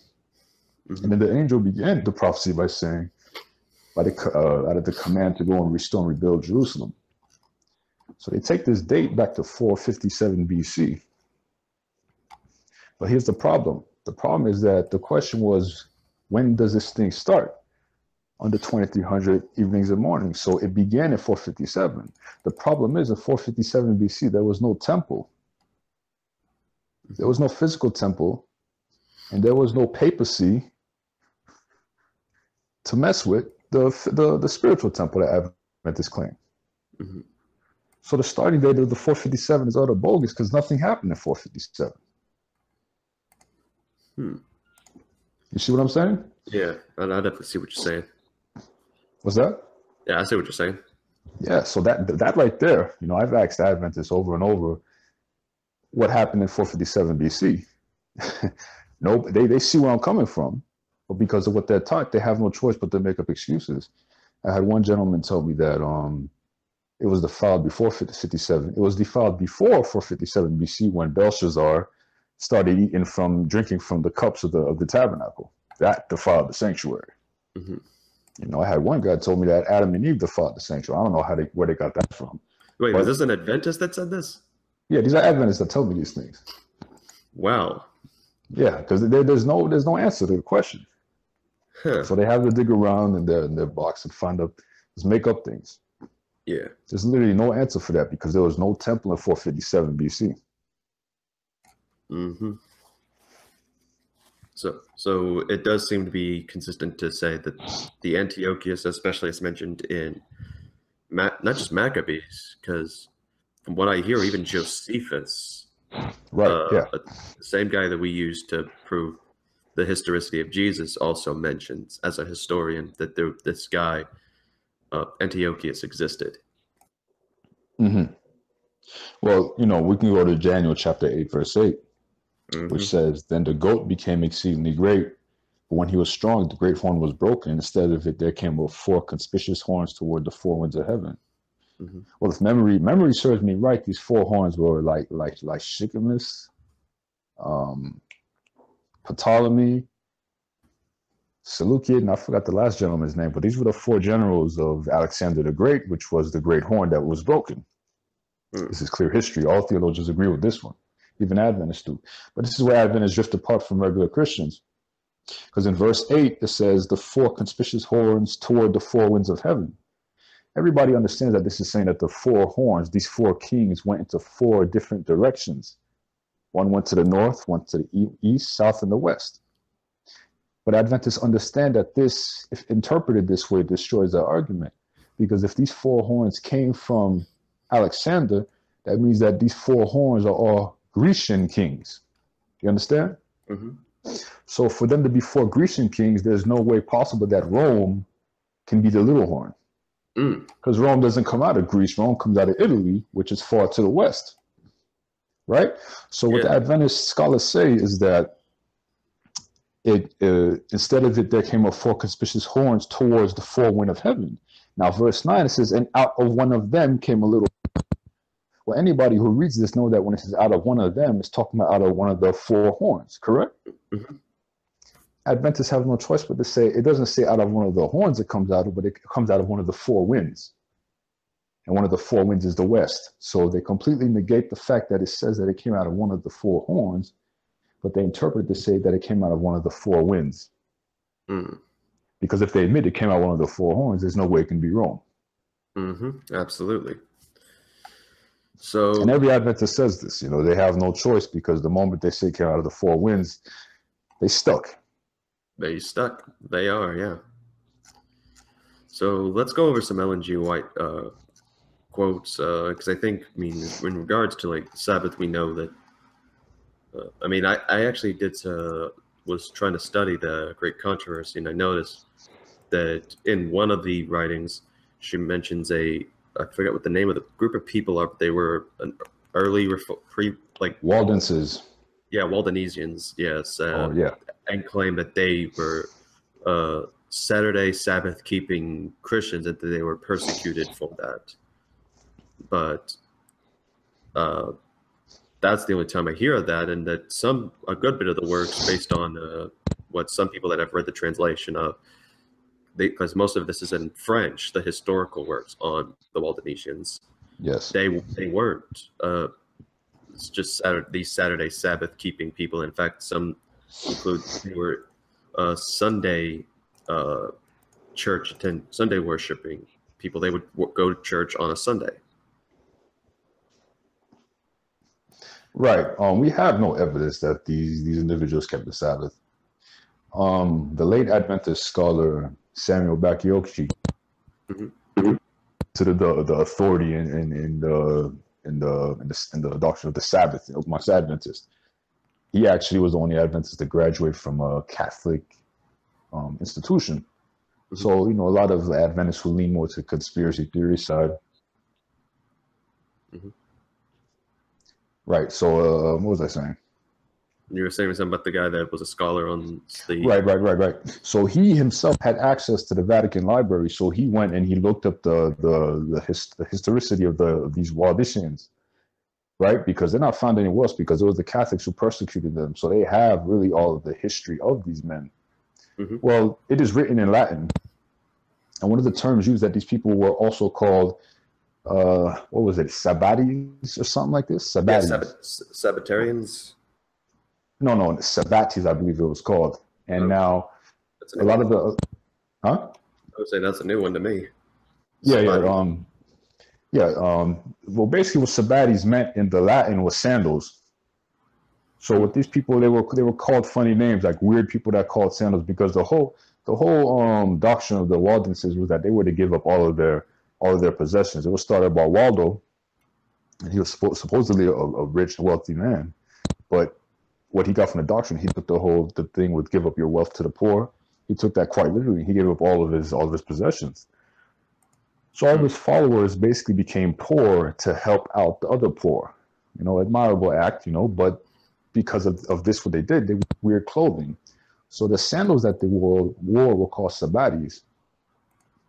Mm-hmm. And then the angel began the prophecy by saying, by the, uh, out of the command to go and restore and rebuild Jerusalem. So they take this date back to 457 BC. But here's the problem. The problem is that the question was, when does this thing start? under 2300 evenings and mornings. So it began in 457. The problem is in 457 BC, there was no temple. There was no physical temple, and there was no papacy to mess with the the, the spiritual temple that Adventists claim. Mhm. So the starting date of the 457 is utter bogus because nothing happened in 457. Hmm. You see what I'm saying? Yeah, I, I definitely see what you're saying. What's that? Yeah, I see what you're saying. Yeah, so that that right there, you know, I've asked Adventists over and over what happened in 457 BC. no, they, they see where I'm coming from, but because of what they're taught, they have no choice but to make up excuses. I had one gentleman tell me that um, it was defiled before 57. It was defiled before 457 BC when Belshazzar started eating from drinking from the cups of the of the tabernacle. That defiled the sanctuary. Mhm. You know, I had one guy told me that Adam and Eve defiled the sanctuary. I don't know how they where they got that from. Wait, But- was this an Adventist that said this? Yeah, these are Adventists that tell me these things. Wow. Yeah, because there, there's no there's no answer to the question. Huh. So they have to dig around in their in their box and find up just make up things. Yeah. There's literally no answer for that because there was no temple in 457 BC. Mm-hmm. So, so it does seem to be consistent to say that the Antiochus, especially as mentioned in Ma- not just Maccabees, because from what I hear, even Josephus, Right. uh, yeah. the same guy that we use to prove the historicity of Jesus, also mentions as a historian that there, this guy uh, Antiochus existed. hmm Well, you know, we can go to Daniel chapter 8, verse 8, Mhm. which says, Then the goat became exceedingly great. But when he was strong, the great horn was broken. Instead of it, there came four conspicuous horns toward the four winds of heaven. Mhm. Well, if memory memory serves me right, these four horns were like like like Shikamus, um, Ptolemy, Seleucid, and I forgot the last gentleman's name, but these were the four generals of Alexander the Great, which was the great horn that was broken. Hmm. This is clear history. All theologians agree with this one, even Adventists do. But this is where Adventists drift apart from regular Christians. Because in verse 8, it says, the four conspicuous horns toward the four winds of heaven. Everybody understands that this is saying that the four horns, these four kings, went into four different directions. One went to the north, one to the east, south, and the west. But Adventists understand that this, if interpreted this way, destroys their argument. Because if these four horns came from Alexander, that means that these four horns are all Grecian kings. You understand? Mhm. So for them to be four Grecian kings, there's no way possible that Rome can be the little horn. Mm. Because Rome doesn't come out of Greece, Rome comes out of Italy, which is far to the west. Right? So what the Adventist scholars say is that it uh, instead of it there came up four conspicuous horns towards the four wind of heaven. Now verse 9 it says, and out of one of them came a little well, anybody who reads this know that when it says out of one of them, it's talking about out of one of the four horns, correct? Mhm. Adventists have no choice but to say it doesn't say out of one of the horns it comes out of, but it comes out of one of the four winds. And one of the four winds is the west. So they completely negate the fact that it says that it came out of one of the four horns, but they interpret it to say that it came out of one of the four winds. Mm. Because if they admit it came out of one of the four horns, there's no way it can be wrong. hmm Absolutely. So And every Adventist says this, you know, they have no choice because the moment they say it came out of the four winds, they stuck. They stuck. They are, yeah. So let's go over some Ellen G. White uh, quotes because I think, I mean, in regards to like Sabbath, we know that. Uh, I mean, I, I actually did uh, was trying to study the Great Controversy, and I noticed that in one of the writings, she mentions a I forget what the name of the group of people are. but They were an early pre like Waldenses. yeah Waldenesians, yes. Uh, oh, yeah. And claim that they were uh, Saturday Sabbath keeping Christians and that they were persecuted for that. But uh, that's the only time I hear of that, and that some a good bit of the works based on uh, what some people that have read the translation of, because most of this is in French, the historical works on the Waldenesians Yes. they they weren't uh it's just Saturday, these Saturday Sabbath keeping people. In fact, some include were uh, Sunday uh, church attend Sunday worshiping people. They would w- go to church on a Sunday. Right. Um, we have no evidence that these these individuals kept the Sabbath. Um, the late Adventist scholar Samuel Bacchiocchi, Mhm. to the, the authority in in, in the in the in the in the doctrine of the Sabbath, amongst Adventists, he actually was the only Adventist to graduate from a Catholic um, institution. So you know, a lot of Adventists who lean more to conspiracy theory side. Mhm. Right. So uh, what was I saying? You were saying something about the guy that was a scholar on the Right, right, right, right. So he himself had access to the Vatican Library, so he went and he looked up the the the, his, the historicity of the of these Waldensians, right? Because they're not found anywhere else because it was the Catholics who persecuted them, so they have really all of the history of these men. Mhm. Well, it is written in Latin, and one of the terms used that these people were also called, uh, what was it, Sabbatis or something like this? yeah, Sabbatis. Sabbat, Sabbatarians. no, no, Sabbatis, I believe it was called. And Okay. now That's a lot of the, huh? I would say that's a new one to me. Yeah, yeah, um, yeah. Um, well, basically, what sabbatis meant in the Latin was sandals. So with these people, they were they were called funny names, like weird people that called sandals, because the whole the whole um doctrine of the Waldenses was that they were to give up all of their all of their possessions. It was started by Waldo, and he was suppo- supposedly a, a rich, wealthy man, but what he got from the doctrine, he took the whole the thing with give up your wealth to the poor. He took that quite literally. He gave up all of his all of his possessions. So all of his followers basically became poor to help out the other poor. You know, admirable act, you know, but because of, of this, what they did, they wore weird clothing. So the sandals that they wore, wore were called sabbatis.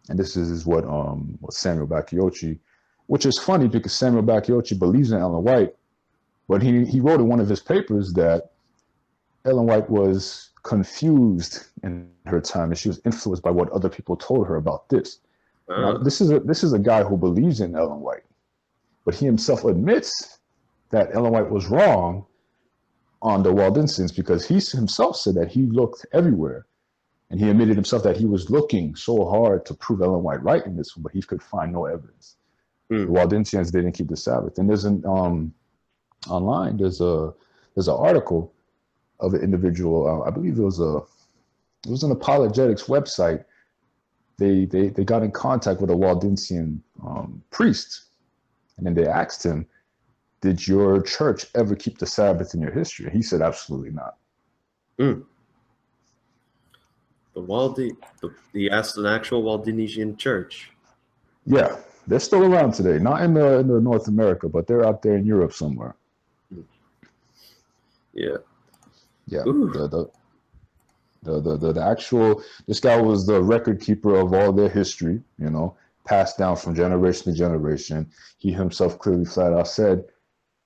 And this is, what um Samuel Bacchiocchi, which is funny because Samuel Bacchiocchi believes in Ellen White, but he, he wrote in one of his papers that Ellen White was confused in her time and she was influenced by what other people told her about this. Now, Uh, this is a this is a guy who believes in Ellen White, but he himself admits that Ellen White was wrong on the Waldensians because he himself said that he looked everywhere, and he admitted himself that he was looking so hard to prove Ellen White right in this, but he could find no evidence. Hmm. The Waldensians didn't keep the Sabbath, and there's an um online there's a there's an article of an individual. Uh, I believe it was a it was an apologetics website they they they got in contact with a Waldensian um, priest, and then they asked him, "Did your church ever keep the Sabbath in your history?" He said, "Absolutely not." the Waldi, the, he asked an actual Waldensian church. Yeah, they're still around today. Not in the in the North America, but they're out there in Europe somewhere. Yeah. Yeah, the, the the the the the actual this guy was the record keeper of all their history. You know, passed down from generation to generation. He himself clearly flat out said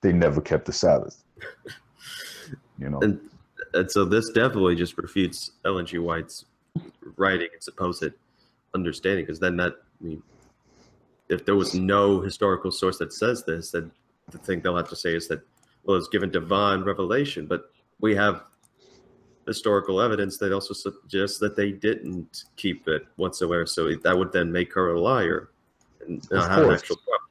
they never kept the Sabbath. You know. And and so this definitely just refutes Ellen G. White's writing and supposed understanding, because then that I mean, if there was no historical source that says this, then the thing they'll have to say is that well, it's given divine revelation, but we have historical evidence that also suggests that they didn't keep it whatsoever. So that would then make her a liar and not have an actual problem.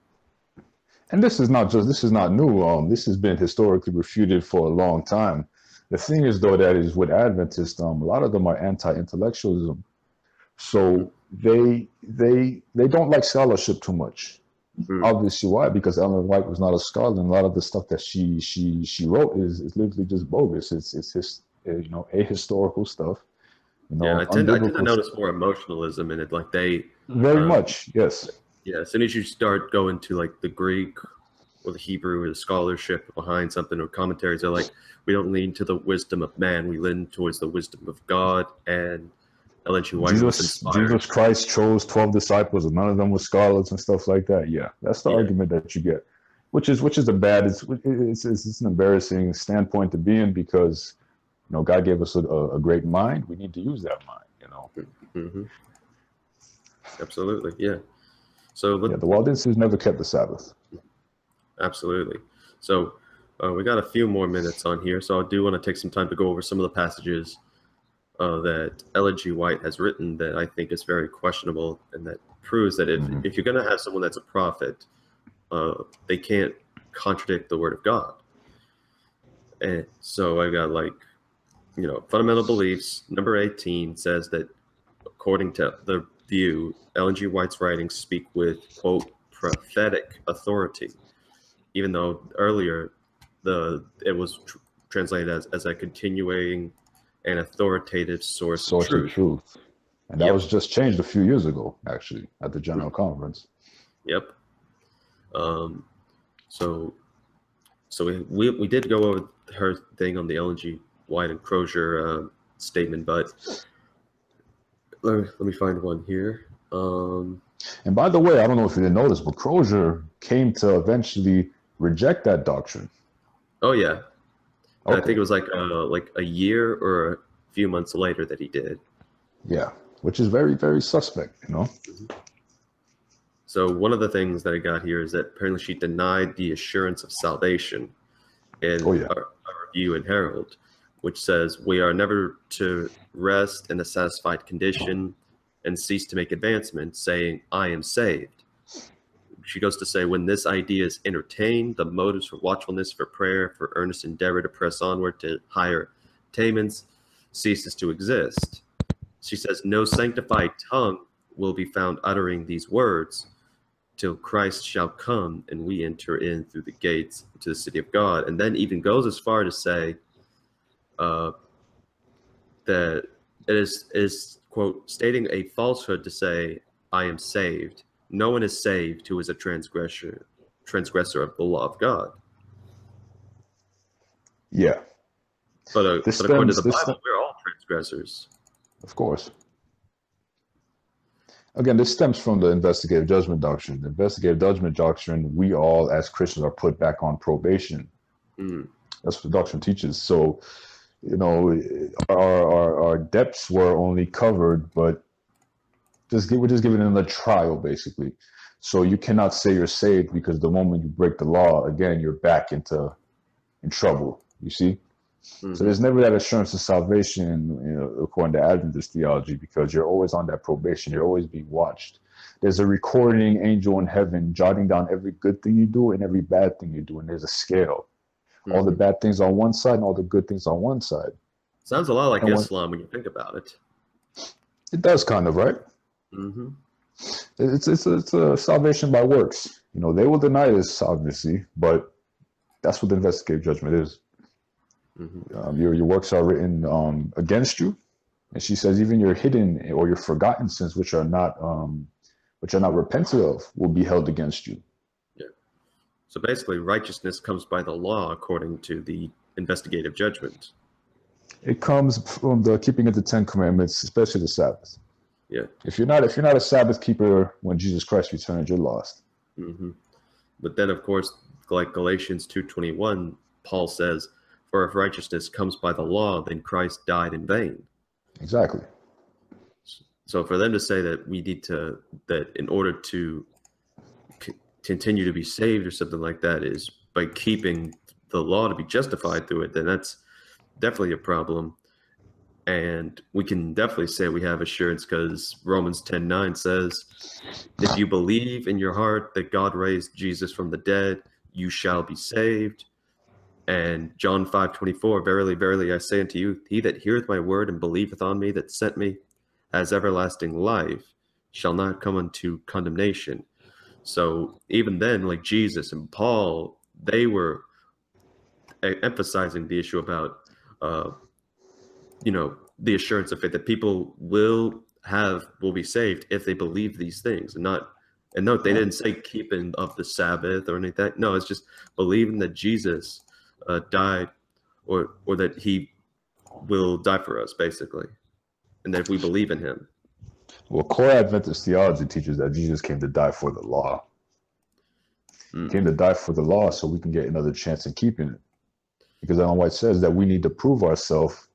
And this is not just this is not new. Um, this has been historically refuted for a long time. The thing is, though, that is with Adventists, um, a lot of them are anti-intellectualism, so they they they don't like scholarship too much. Mhm. Obviously, why? Because Ellen White was not a scholar, and a lot of the stuff that she she she wrote is, is literally just bogus. It's it's his you know ahistorical stuff. You know, Yeah, I tend, I tend to notice stuff. more emotionalism in it. Like they, very um, much. Yes, Yeah, as soon as you start going to like the Greek or the Hebrew or the scholarship behind something or commentaries, they're like, we don't lean to the wisdom of man, we lean towards the wisdom of God. And Ellen G. White was Jesus. Jesus Christ chose 12 disciples and none of them were scholars and stuff like that. Yeah, that's the Yeah. argument that you get, which is which is a bad, it's it's, it's, an embarrassing standpoint to be in because, know, God gave us a, a, great mind. We need to use that mind, you know. hmm Absolutely, yeah. So let, Yeah, the Waldenses never kept the Sabbath. Absolutely. So uh, we got a few more minutes on here, so I do want to take some time to go over some of the passages uh, that Ellen G. White has written that I think is very questionable, and that proves that if Mhm. if you're going to have someone that's a prophet, uh, they can't contradict the word of God. And so I got like, you know, fundamental beliefs. Number 18 says that according to the view, Ellen G. White's writings speak with quote prophetic authority, even though earlier the it was tr- translated as, as a continuing and authoritative source, Source of truth. of truth. And that Yep. was just changed a few years ago, actually, at the General Conference. Yep. Um, so, so we, we we did go over her thing on the Ellen G. White and Crosier uh, statement, but let me, let me find one here. Um, And by the way, I don't know if you didn't notice, but Crosier came to eventually reject that doctrine. oh yeah, And I think it was like uh, like a year or a few months later that he did. Yeah, which is very, very suspect, you know? So one of the things that I got here is that apparently she denied the assurance of salvation in Oh, yeah. a, a Review and Herald, which says we are never to rest in a satisfied condition and cease to make advancement, saying, I am saved. She goes to say, when this idea is entertained, the motives for watchfulness, for prayer, for earnest endeavor to press onward to higher attainments ceases to exist. She says, no sanctified tongue will be found uttering these words till Christ shall come and we enter in through the gates to the city of God. And then even goes as far to say uh, that it is, is, quote, stating a falsehood to say, I am saved. No one is saved who is a transgressor, transgressor of the law of God. Yeah, But, uh, but according to the Bible, stem- we're all transgressors. of course. Again, this stems from the investigative judgment doctrine. The investigative judgment doctrine, we all as Christians are put back on probation. Mm, That's what the doctrine teaches. So, you know, our, our, our debts were only covered, but just give, we're just giving them a trial, basically. So you cannot say you're saved because the moment you break the law, again, you're back into in trouble. You see. mhm. So there's never that assurance of salvation, you know, according to Adventist theology, because you're always on that probation. You're always being watched. There's a recording angel in heaven jotting down every good thing you do and every bad thing you do, and there's a scale. All the Mhm. bad things on one side and all the good things on one side. Sounds a lot like And Islam when you think about it. It does kind of, right? hmm It's it's it's a salvation by works. You know, they will deny this obviously, but that's what the investigative judgment is. hmm Um, your your works are written um, against you, and she says even your hidden or your forgotten sins, which are not um, which are not repented of, will be held against you. So basically, righteousness comes by the law according to the investigative judgment. It comes from the keeping of the Ten Commandments, especially the Sabbath. Yeah. If you're not if you're not a Sabbath keeper when Jesus Christ returns, you're lost. hmm But then, of course, like Galatians 2.21, Paul says, For if righteousness comes by the law, then Christ died in vain. Exactly. So for them to say that we need to, that in order to continue to be saved or something like that is by keeping the law to be justified through it, then that's definitely a problem. And we can definitely say we have assurance because Romans 10 9 says, If you believe in your heart that God raised Jesus from the dead, you shall be saved. And John five twenty four, Verily, verily, I say unto you, he that heareth my word and believeth on me that sent me has everlasting life, shall not come unto condemnation. So even then, like Jesus and Paul, they were emphasizing the issue about, uh, you know, the assurance of faith that people will have will be saved if they believe these things, and not. And note, they didn't say keeping of the Sabbath or anything. No, it's just believing that Jesus uh, died, or or that He will die for us, basically, and that if we believe in Him. Well, core Adventist theology teaches that Jesus came to die for the law. Mm. Came to die for the law so we can get another chance in keeping it. Because Ellen White says that we need to prove ourselves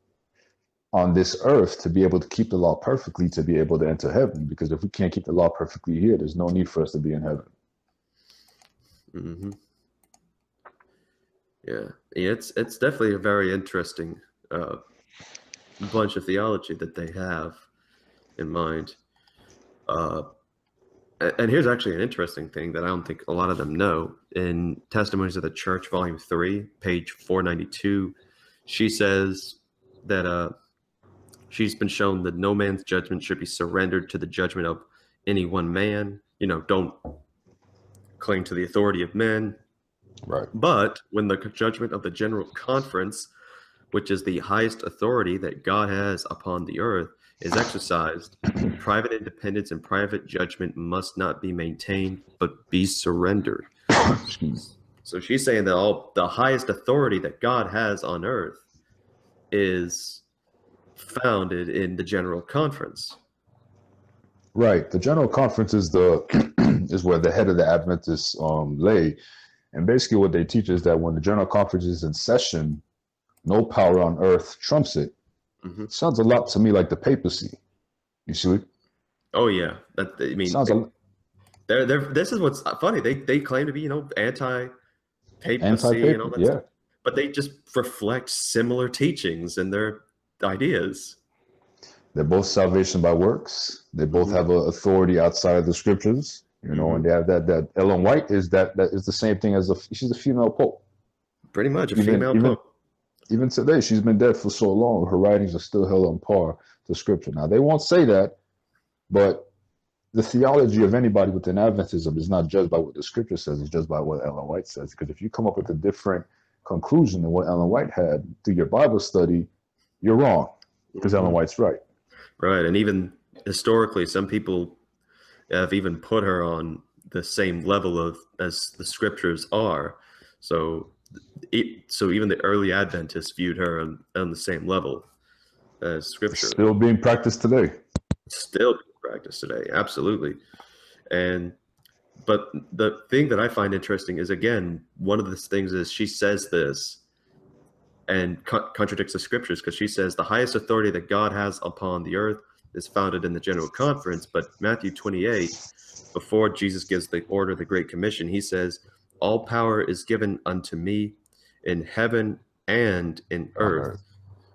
on this earth to be able to keep the law perfectly to be able to enter heaven. Because if we can't keep the law perfectly here, there's no need for us to be in heaven. hmm Yeah, yeah, it's it's definitely a very interesting uh, bunch of theology that they have in mind. Uh, and here's actually an interesting thing that I don't think a lot of them know. In Testimonies of the Church, Volume 3, page 492, she says that uh, she's been shown that no man's judgment should be surrendered to the judgment of any one man. You know, don't cling to the authority of men. Right. But when the judgment of the General Conference, which is the highest authority that God has upon the earth, is exercised, private independence and private judgment must not be maintained, but be surrendered. so she's saying that all the highest authority that God has on earth is founded in the General Conference. Right. The general conference is the is where the head of the Adventists um, lay, and basically what they teach is that when the general conference is in session, no power on earth trumps it. Mhm. Sounds a lot to me like the papacy. You see? Oh yeah, that I mean, Sounds a, they're, they're, this is what's funny. They they claim to be you know anti papacy and all that Yeah. stuff, but they just reflect similar teachings and their ideas. They're both salvation by works. They both Mhm. have a authority outside of the scriptures. You know, and they have that that Ellen White is that that is the same thing as a she's a female pope. Pretty much a Even- female even- pope. Even today she's been dead for so long her writings are still held on par to scripture. Now they won't say that but the theology of anybody within adventism is not judged by what the scripture says it's judged by what ellen white says. Because if you come up with a different conclusion than what ellen white had through your bible study you're wrong because ellen mm-hmm. white's right. Right, and even historically, some people have even put her on the same level of as the scriptures are. So, it, so even the early Adventists viewed her on, on the same level as scripture. still being practiced today. Still being practiced today absolutely. And but the thing that i find interesting is again one of the things is she says this and co- contradicts the scriptures because she says the highest authority that god has upon the earth is founded in the general conference. But matthew 28 before jesus gives the order the great commission he says all power is given unto me in heaven and in earth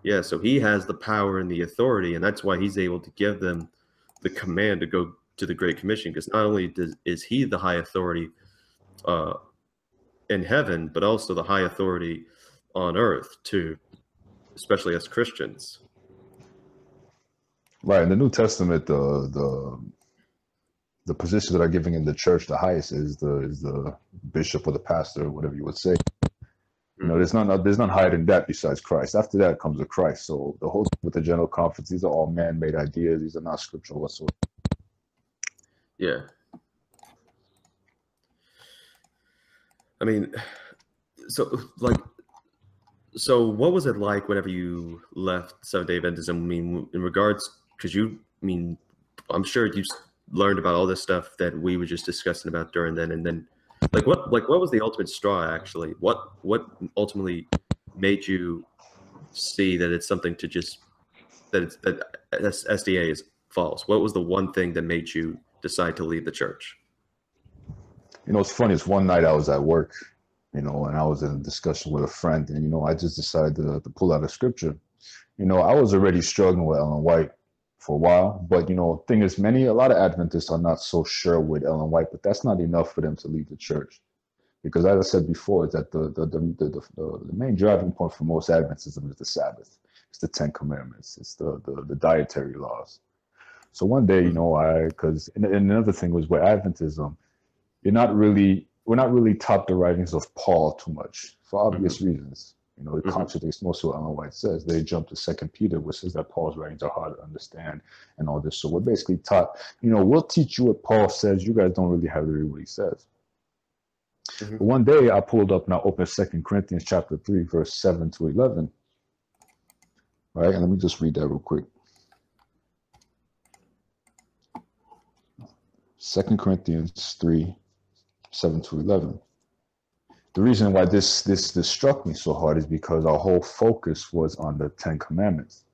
yeah, so he has the power and the authority, and that's why he's able to give them the command to go to the Great Commission. Because not only does, is he the high authority uh, in heaven, but also the high authority on earth too, especially as Christians. right in the new testament the the the positions that are given in the church the highest is the is the bishop or the pastor whatever you would say You know, hmm. there's not there's none higher than that besides Christ. After that comes the Christ. So the whole with the general conference, these are all man-made ideas. These are not scriptural whatsoever. Yeah. I mean, so like, so what was it like whenever you left Seventh Day Adventism? I mean, in regards, because you, I mean, I'm sure you learned about all this stuff that we were just discussing about during then, and then, like, what, like, what was the ultimate straw actually? What, what ultimately made you see that it's something to just that it's that SDA is false? What was the one thing that made you decide to leave the church? You know, it's funny. It's one night I was at work, you know, and I was in a discussion with a friend, and you know, I just decided to, to pull out a scripture. You know, I was already struggling with Ellen White for a while, but you know, thing is, many a lot of Adventists are not so sure with Ellen White, but that's not enough for them to leave the church, because as I said before, is that the the the, the, the, the, main driving point for most Adventism is the Sabbath, it's the Ten Commandments, it's the the, the dietary laws. So one day, you know, I because and, and another thing was with Adventism, you're not really we're not really taught the writings of Paul too much for obvious mm-hmm. reasons. You know, it Mhm. contradicts most of what Ellen White says. They jump to Second Peter, which says that Paul's writings are hard to understand and all this. So we're basically taught, you know, we'll teach you what Paul says. You guys don't really have to read what he says. Mhm. One day I pulled up and I opened Second Corinthians chapter three, verse seven to eleven. Right, and let me just read that real quick. Second Corinthians 3, 7 to 11. The reason why this, this this struck me so hard is because our whole focus was on the Ten Commandments.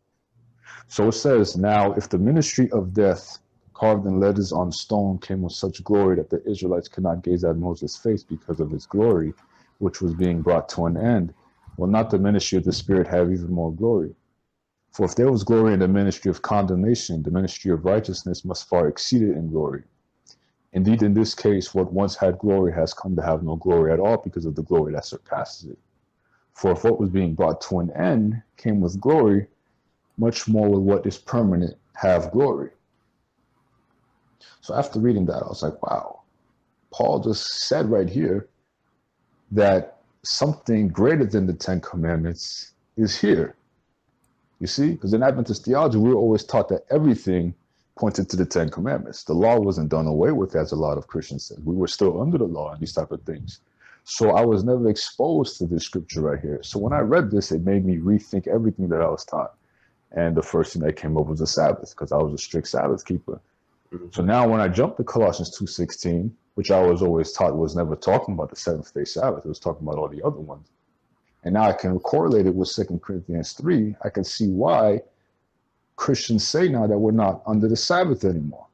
So it says, Now if the ministry of death carved in letters on stone came with such glory that the Israelites could not gaze at Moses' face because of his glory, which was being brought to an end, will not the ministry of the Spirit have even more glory? For if there was glory in the ministry of condemnation, the ministry of righteousness must far exceed it in glory. Indeed, in this case, what once had glory has come to have no glory at all because of the glory that surpasses it. For if what was being brought to an end came with glory, much more will what is permanent have glory. So after reading that, I was like, wow, Paul just said right here that something greater than the Ten Commandments is here. You see, because in Adventist theology, we were always taught that everything pointed to the Ten Commandments. The law wasn't done away with, as a lot of Christians said. We were still under the law and these type of things. So I was never exposed to this scripture right here. So when I read this, it made me rethink everything that I was taught. And the first thing that came up was the Sabbath, because I was a strict Sabbath keeper. Mm-hmm. So now when I jumped to Colossians 2.16, which I was always taught was never talking about the seventh day Sabbath, it was talking about all the other ones. And now I can correlate it with Second Corinthians 3. I can see why Christians say now that we're not under the Sabbath anymore.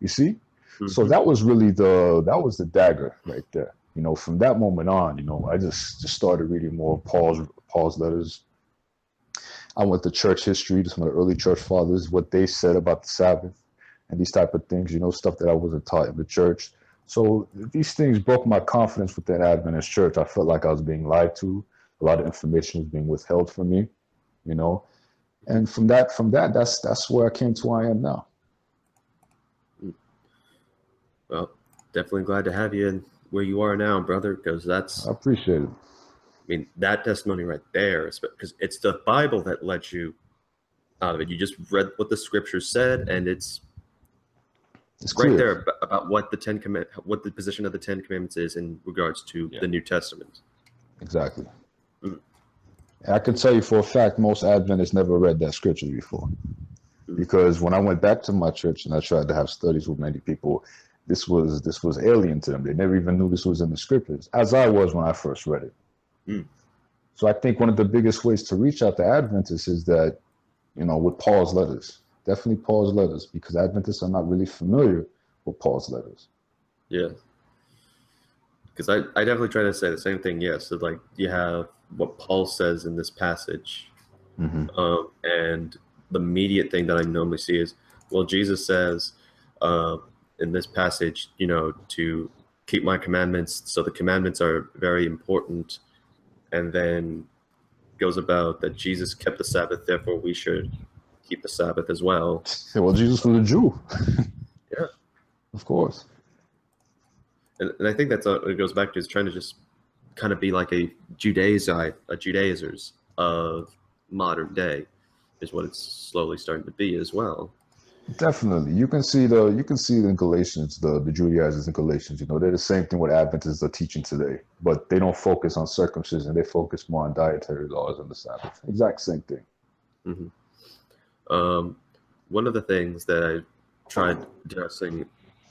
You see? Mm-hmm. So that was really the that was the dagger right there. You know, from that moment on, you know, I just just started reading more Paul's Paul's letters. I went to church history, to some of the early church fathers, what they said about the Sabbath and these type of things, you know, stuff that I wasn't taught in the church. So these things broke my confidence with that Adventist church. I felt like I was being lied to a lot of information was being withheld from me, you know. And from that, from that, that's that's where I came to where I am now. Well, definitely glad to have you in where you are now, brother, because that's I appreciate it. I mean, that testimony right there, because it's the Bible that led you out of it. You just read what the scripture said, and it's it's right there about what the Ten Command, what the position of the Ten Commandments is in regards to yeah. the New Testament. Exactly. I can tell you for a fact, most Adventists never read that scripture before. Because when I went back to my church and I tried to have studies with many people, this was this was alien to them. They never even knew this was in the scriptures, as I was when I first read it. Mm. So I think one of the biggest ways to reach out to Adventists is that, you know, with Paul's letters, definitely Paul's letters, because Adventists are not really familiar with Paul's letters. Yeah. Because I, I definitely try to say the same thing. Yes. So like you have what Paul says in this passage. Mm-hmm. Um, and the immediate thing that I normally see is, well, Jesus says uh, in this passage, you know, to keep my commandments. So the commandments are very important. And then goes about that Jesus kept the Sabbath, therefore we should keep the Sabbath as well. Yeah, well, Jesus was a Jew. yeah, of course. And, and I think that's what it goes back to is trying to just kind of be like a Judaizite, a Judaizers of modern day, is what it's slowly starting to be as well. Definitely, you can see the you can see in Galatians the the Judaizers in Galatians. You know, they're the same thing what Adventists are teaching today, but they don't focus on circumcision. They focus more on dietary laws and the Sabbath. Exact same thing. Mm-hmm. Um, one of the things that I tried addressing,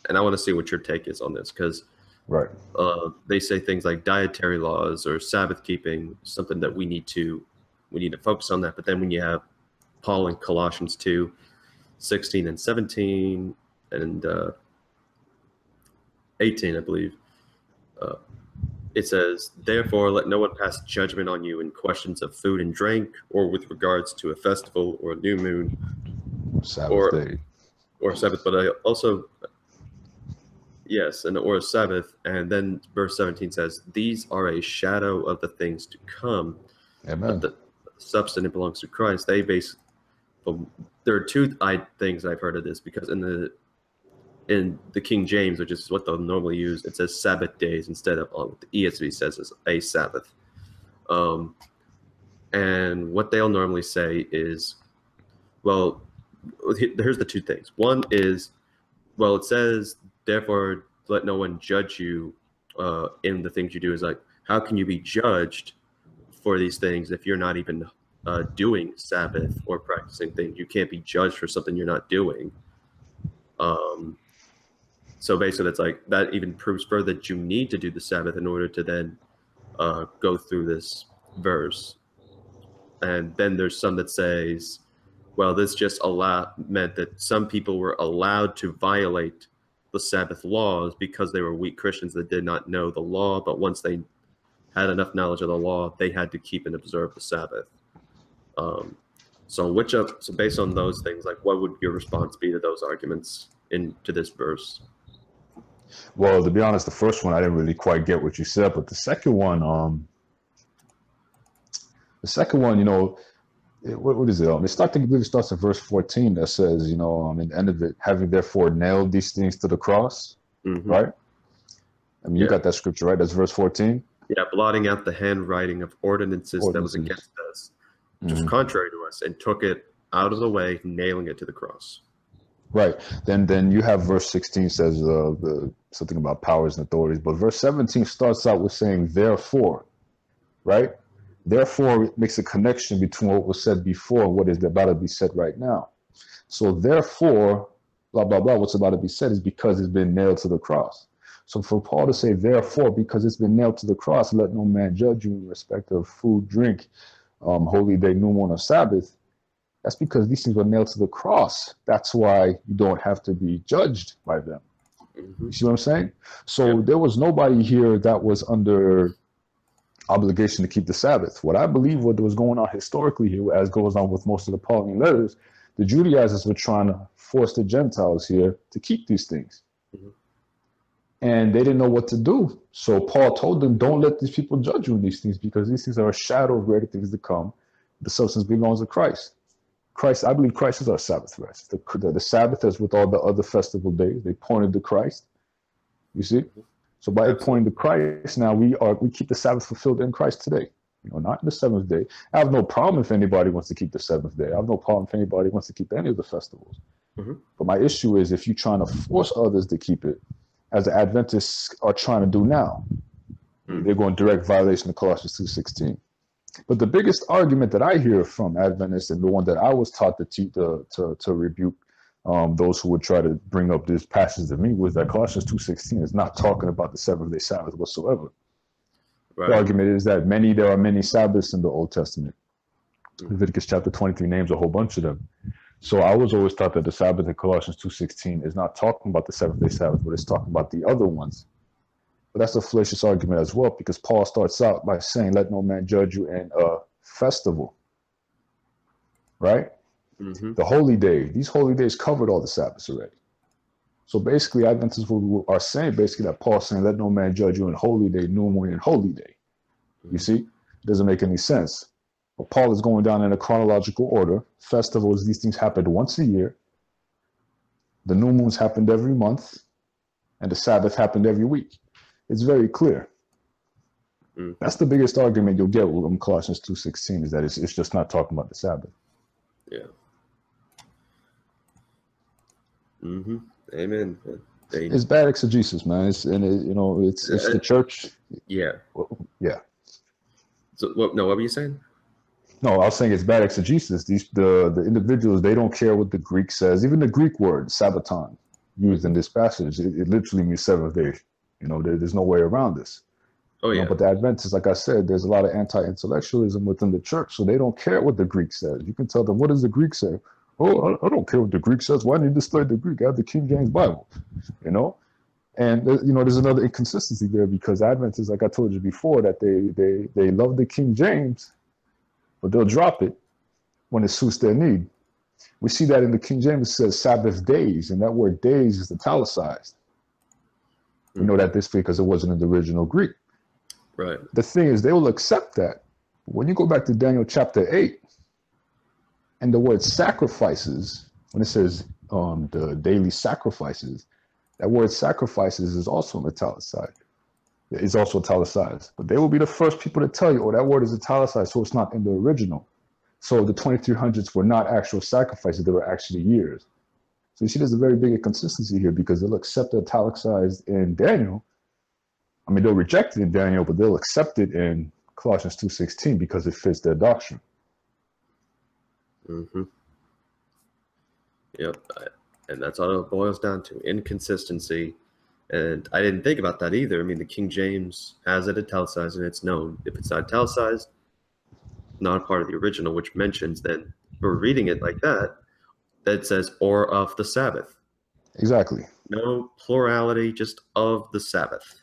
and I want to see what your take is on this, because Right. Uh, they say things like dietary laws or Sabbath keeping, something that we need to we need to focus on that. But then when you have Paul in Colossians 2, 16 and 17 and uh, 18, I believe, uh, it says, Therefore, let no one pass judgment on you in questions of food and drink, or with regards to a festival or a new moon, Sabbath or, day. or Sabbath. But I also Yes, and or a Sabbath, and then verse 17 says, These are a shadow of the things to come. Amen. But the substance belongs to Christ. They base there are two I, things I've heard of this because in the in the King James, which is what they'll normally use, it says Sabbath days instead of what the ESV says is a Sabbath. Um, and what they'll normally say is, well, here's the two things. One is, well, it says therefore let no one judge you uh, in the things you do. Is like how can you be judged for these things if you're not even uh, doing sabbath or practicing things? You can't be judged for something you're not doing. Um, so basically it's like that even proves further that you need to do the sabbath in order to then uh, go through this verse. And then there's some that says well this just allow meant that some people were allowed to violate the Sabbath laws because they were weak Christians that did not know the law. But once they had enough knowledge of the law, they had to keep and observe the Sabbath. Um, So which of so based on those things, like what would your response be to those arguments into this verse? Well, to be honest, the first one I didn't really quite get what you said, but the second one, um, the second one, you know, it, what, what is it? Um, it starts. I believe it starts at verse fourteen that says, you know, um, in the end of it, having therefore nailed these things to the cross, Mhm. right? I mean, you Yeah. got that scripture right. That's verse fourteen. Yeah, blotting out the handwriting of ordinances, that was against us, which was Mhm. contrary to us, and took it out of the way, nailing it to the cross. Right. Then then you have verse 16 says uh, the, something about powers and authorities, but verse 17 starts out with saying therefore, right? Therefore it makes a connection between what was said before and what is about to be said right now. So therefore, blah blah blah, what's about to be said is because it's been nailed to the cross. So for Paul to say therefore, because it's been nailed to the cross, let no man judge you in respect of food, drink, um, holy day, new moon, or Sabbath. That's because these things were nailed to the cross. That's why you don't have to be judged by them. Mhm. You see what I'm saying? So there was nobody here that was under obligation to keep the Sabbath. What I believe what was going on historically here, as goes on with most of the Pauline letters, the Judaizers were trying to force the Gentiles here to keep these things. Mhm. And they didn't know what to do. So Paul told them, don't let these people judge you in these things because these things are a shadow of greater things to come. The substance belongs to Christ. Christ, I believe Christ is our Sabbath rest. The, the, the Sabbath is with all the other festival days. They pointed to Christ. You see? So by pointing to Christ, now we are we keep the Sabbath fulfilled in Christ today. You know, not in the seventh day. I have no problem if anybody wants to keep the seventh day. I have no problem if anybody wants to keep any of the festivals. Mhm. But my issue is if you're trying to force others to keep it, as the Adventists are trying to do now, Mm. they're going direct violation of Colossians two sixteen. But the biggest argument that I hear from Adventists and the one that I was taught to to, to, to rebuke um, those who would try to bring up this passage to me was that Colossians 2.16 is not talking about the seventh day Sabbath whatsoever. The argument is that many there are many Sabbaths in the Old Testament. Leviticus chapter 23 names a whole bunch of them. So I was always taught that the Sabbath in Colossians 2.16 is not talking about the seventh day Sabbath, but it's talking about the other ones. But that's a fallacious argument as well, because Paul starts out by saying, let no man judge you in a festival. Right? Mhm. the holy day. These holy days covered all the Sabbaths already. So basically, Adventists are saying basically that Paul's saying, "Let no man judge you in holy day, new moon, and holy day." You see, it doesn't make any sense. But Paul is going down in a chronological order. Festivals, these things happened once a year. The new moons happened every month, and the Sabbath happened every week. It's very clear. Mm. That's the biggest argument you'll get with Colossians two sixteen is that it's, it's just not talking about the Sabbath. Yeah. Mm-hmm. Amen. They- It's bad exegesis, man. It's and it, you know, it's it's the church. yeah. Yeah. So what? No, what were you saying? No, I was saying it's bad exegesis. These the the individuals they don't care what the Greek says. Even the Greek word sabbaton used in this passage, it, it literally means seventh day. You know, there, there's no way around this. Oh You know, yeah. but the Adventists, like I said, there's a lot of anti-intellectualism within the church, so they don't care what the Greek says. You can tell them, what does the Greek say? Oh, I, I don't care what the Greek says. Why need to study the Greek? I have the King James Bible, you know. And uh, you know, there's another inconsistency there because Adventists, like I told you before, that they they they love the King James, but they'll drop it when it suits their need. We see that in the King James it says Sabbath days, and that word days is italicized. We know that this because it wasn't in the original Greek Right. the thing is they will accept that when you go back to daniel chapter 8 and the word sacrifices when it says um, the daily sacrifices that word sacrifices is also italicized it's also italicized. But they will be the first people to tell you oh that word is italicized so it's not in the original. So the 2300s were not actual sacrifices they were actually years. So you see there's a very big inconsistency here because they'll accept the italicized in daniel. I mean, they'll reject it in Daniel, but they'll accept it in Colossians 2.16 because it fits their doctrine. Mm-hmm. Yep. And that's all it boils down to inconsistency. And I didn't think about that either. I mean, the King James has it italicized and it's known. If it's not italicized, not part of the original, which mentions then we're reading it like that, that says, or of the Sabbath. Exactly. No plurality, just of the Sabbath.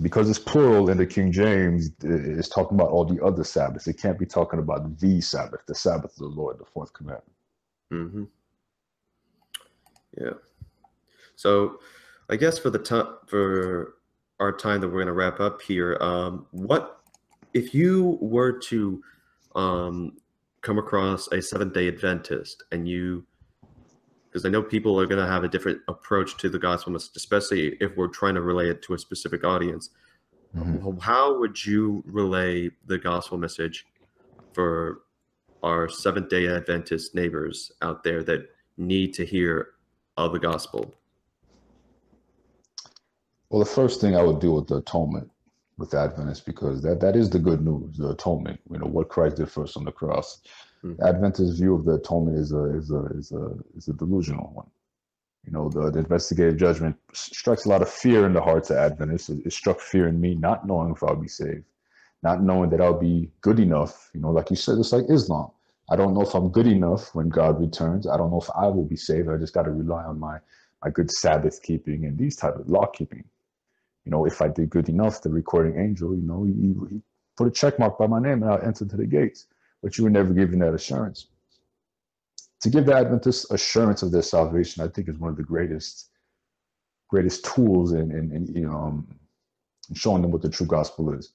Because it's plural in the King James, it's talking about all the other Sabbaths. It can't be talking about the Sabbath, the Sabbath of the Lord, the fourth commandment. Mm-hmm. Yeah. So, I guess for the time for our time that we're going to wrap up here, um, what if you were to um, come across a Seventh Day Adventist and you because I know people are going to have a different approach to the gospel message, especially if we're trying to relay it to a specific audience. Mm-hmm. How would you relay the gospel message for our Seventh day Adventist neighbors out there that need to hear of the gospel? Well, the first thing I would do with the atonement with Adventists, because that, that is the good news, the atonement, you know, what Christ did first on the cross. Mm-hmm. Adventist view of the atonement is a is a is a is a delusional one. You know, the, the investigative judgment strikes a lot of fear in the hearts of Adventists. It, it struck fear in me, not knowing if I'll be saved, not knowing that I'll be good enough. You know, like you said, it's like Islam. I don't know if I'm good enough when God returns. I don't know if I will be saved. I just got to rely on my my good Sabbath keeping and these type of law keeping. You know, if I did good enough, the recording angel, you know, he, he put a check mark by my name and I'll enter to the gates but you were never given that assurance. To give the Adventists assurance of their salvation, I think is one of the greatest, greatest tools in, in, in you know, um, in showing them what the true gospel is,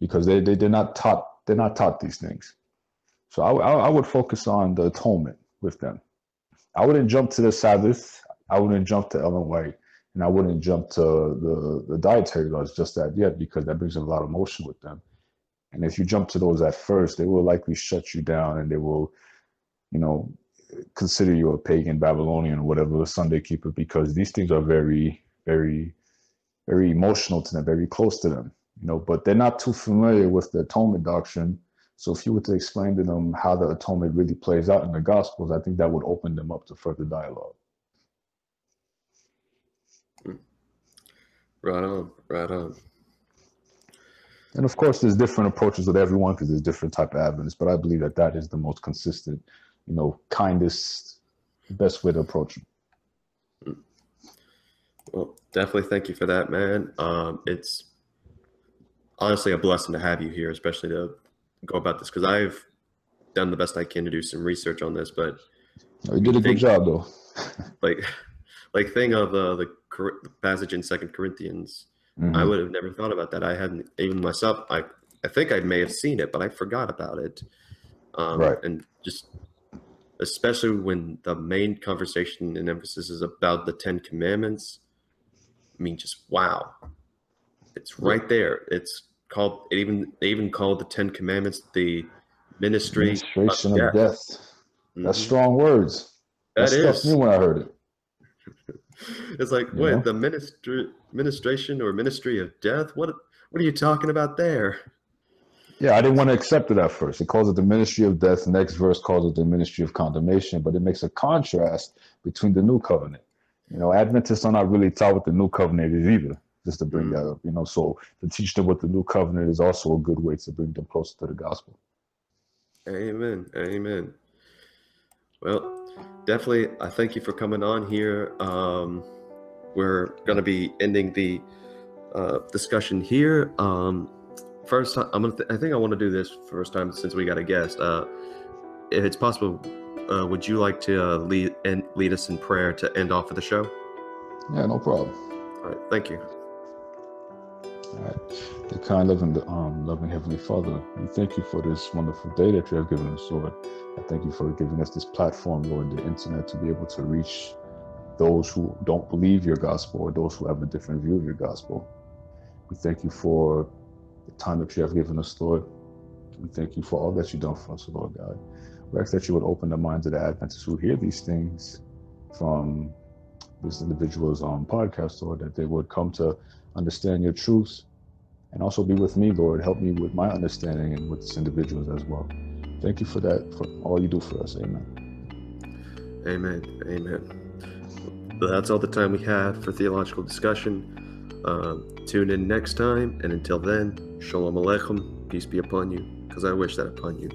because they, they they're not taught they're not taught these things. So I, I, I would focus on the atonement with them. I wouldn't jump to the Sabbath. I wouldn't jump to Ellen White, and I wouldn't jump to the the dietary laws just that yet because that brings a lot of emotion with them. And if you jump to those at first, they will likely shut you down and they will, you know, consider you a pagan Babylonian or whatever, a Sunday keeper, because these things are very, very, very emotional to them, very close to them, you know, but they're not too familiar with the atonement doctrine. So if you were to explain to them how the atonement really plays out in the Gospels, I think that would open them up to further dialogue. Hmm. Right on, right on. And of course, there's different approaches with everyone because there's different type of Adventists. But I believe that that is the most consistent, you know, kindest, best way to approach them. Well, definitely thank you for that, man. Um, it's honestly a blessing to have you here, especially to go about this because I've done the best I can to do some research on this. But you did a good job, though. like, like thing of uh, the, the passage in Second Corinthians Mm-hmm. I would have never thought about that. I hadn't even myself. I I think I may have seen it, but I forgot about it. Um, right. And just especially when the main conversation and emphasis is about the Ten Commandments. I mean, just wow, it's right there. It's called. It even they even called the Ten Commandments the ministry administration of, death. death. Mm-hmm. That's strong words. That, that is. me when I heard it. it's like, wait, the ministry administration or ministry of death? What what are you talking about there? Yeah, I didn't want to accept it at first. It calls it the ministry of death. The next verse calls it the ministry of condemnation, but it makes a contrast between the new covenant. You know, Adventists are not really taught what the new covenant is either, just to bring mm that up. You know, so to teach them what the new covenant is also a good way to bring them closer to the gospel. Amen. Amen. Well, definitely, I thank you for coming on here. Um, we're going to be ending the uh, discussion here. Um, first, I'm gonna. Th- I think I want to do this first time since we got a guest. Uh, if it's possible, uh, would you like to uh, lead and lead us in prayer to end off of the show? Yeah, no problem. All right, thank you. All right, the kind, loving, um, loving Heavenly Father, we thank you for this wonderful day that you have given us, Lord. I thank you for giving us this platform, Lord, the internet, to be able to reach those who don't believe your gospel or those who have a different view of your gospel. We thank you for the time that you have given us, Lord. We thank you for all that you've done for us, Lord God. We ask that you would open the minds of the Adventists who hear these things from this individual's um, podcast, Lord, that they would come to understand your truths and also be with me, Lord. Help me with my understanding and with this individuals as well. Thank you for that, for all you do for us. Amen. Amen. Amen. But that's all the time we have for theological discussion. Uh, tune in next time, and until then, Shalom Aleichem, peace be upon you, because I wish that upon you.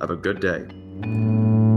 Have a good day.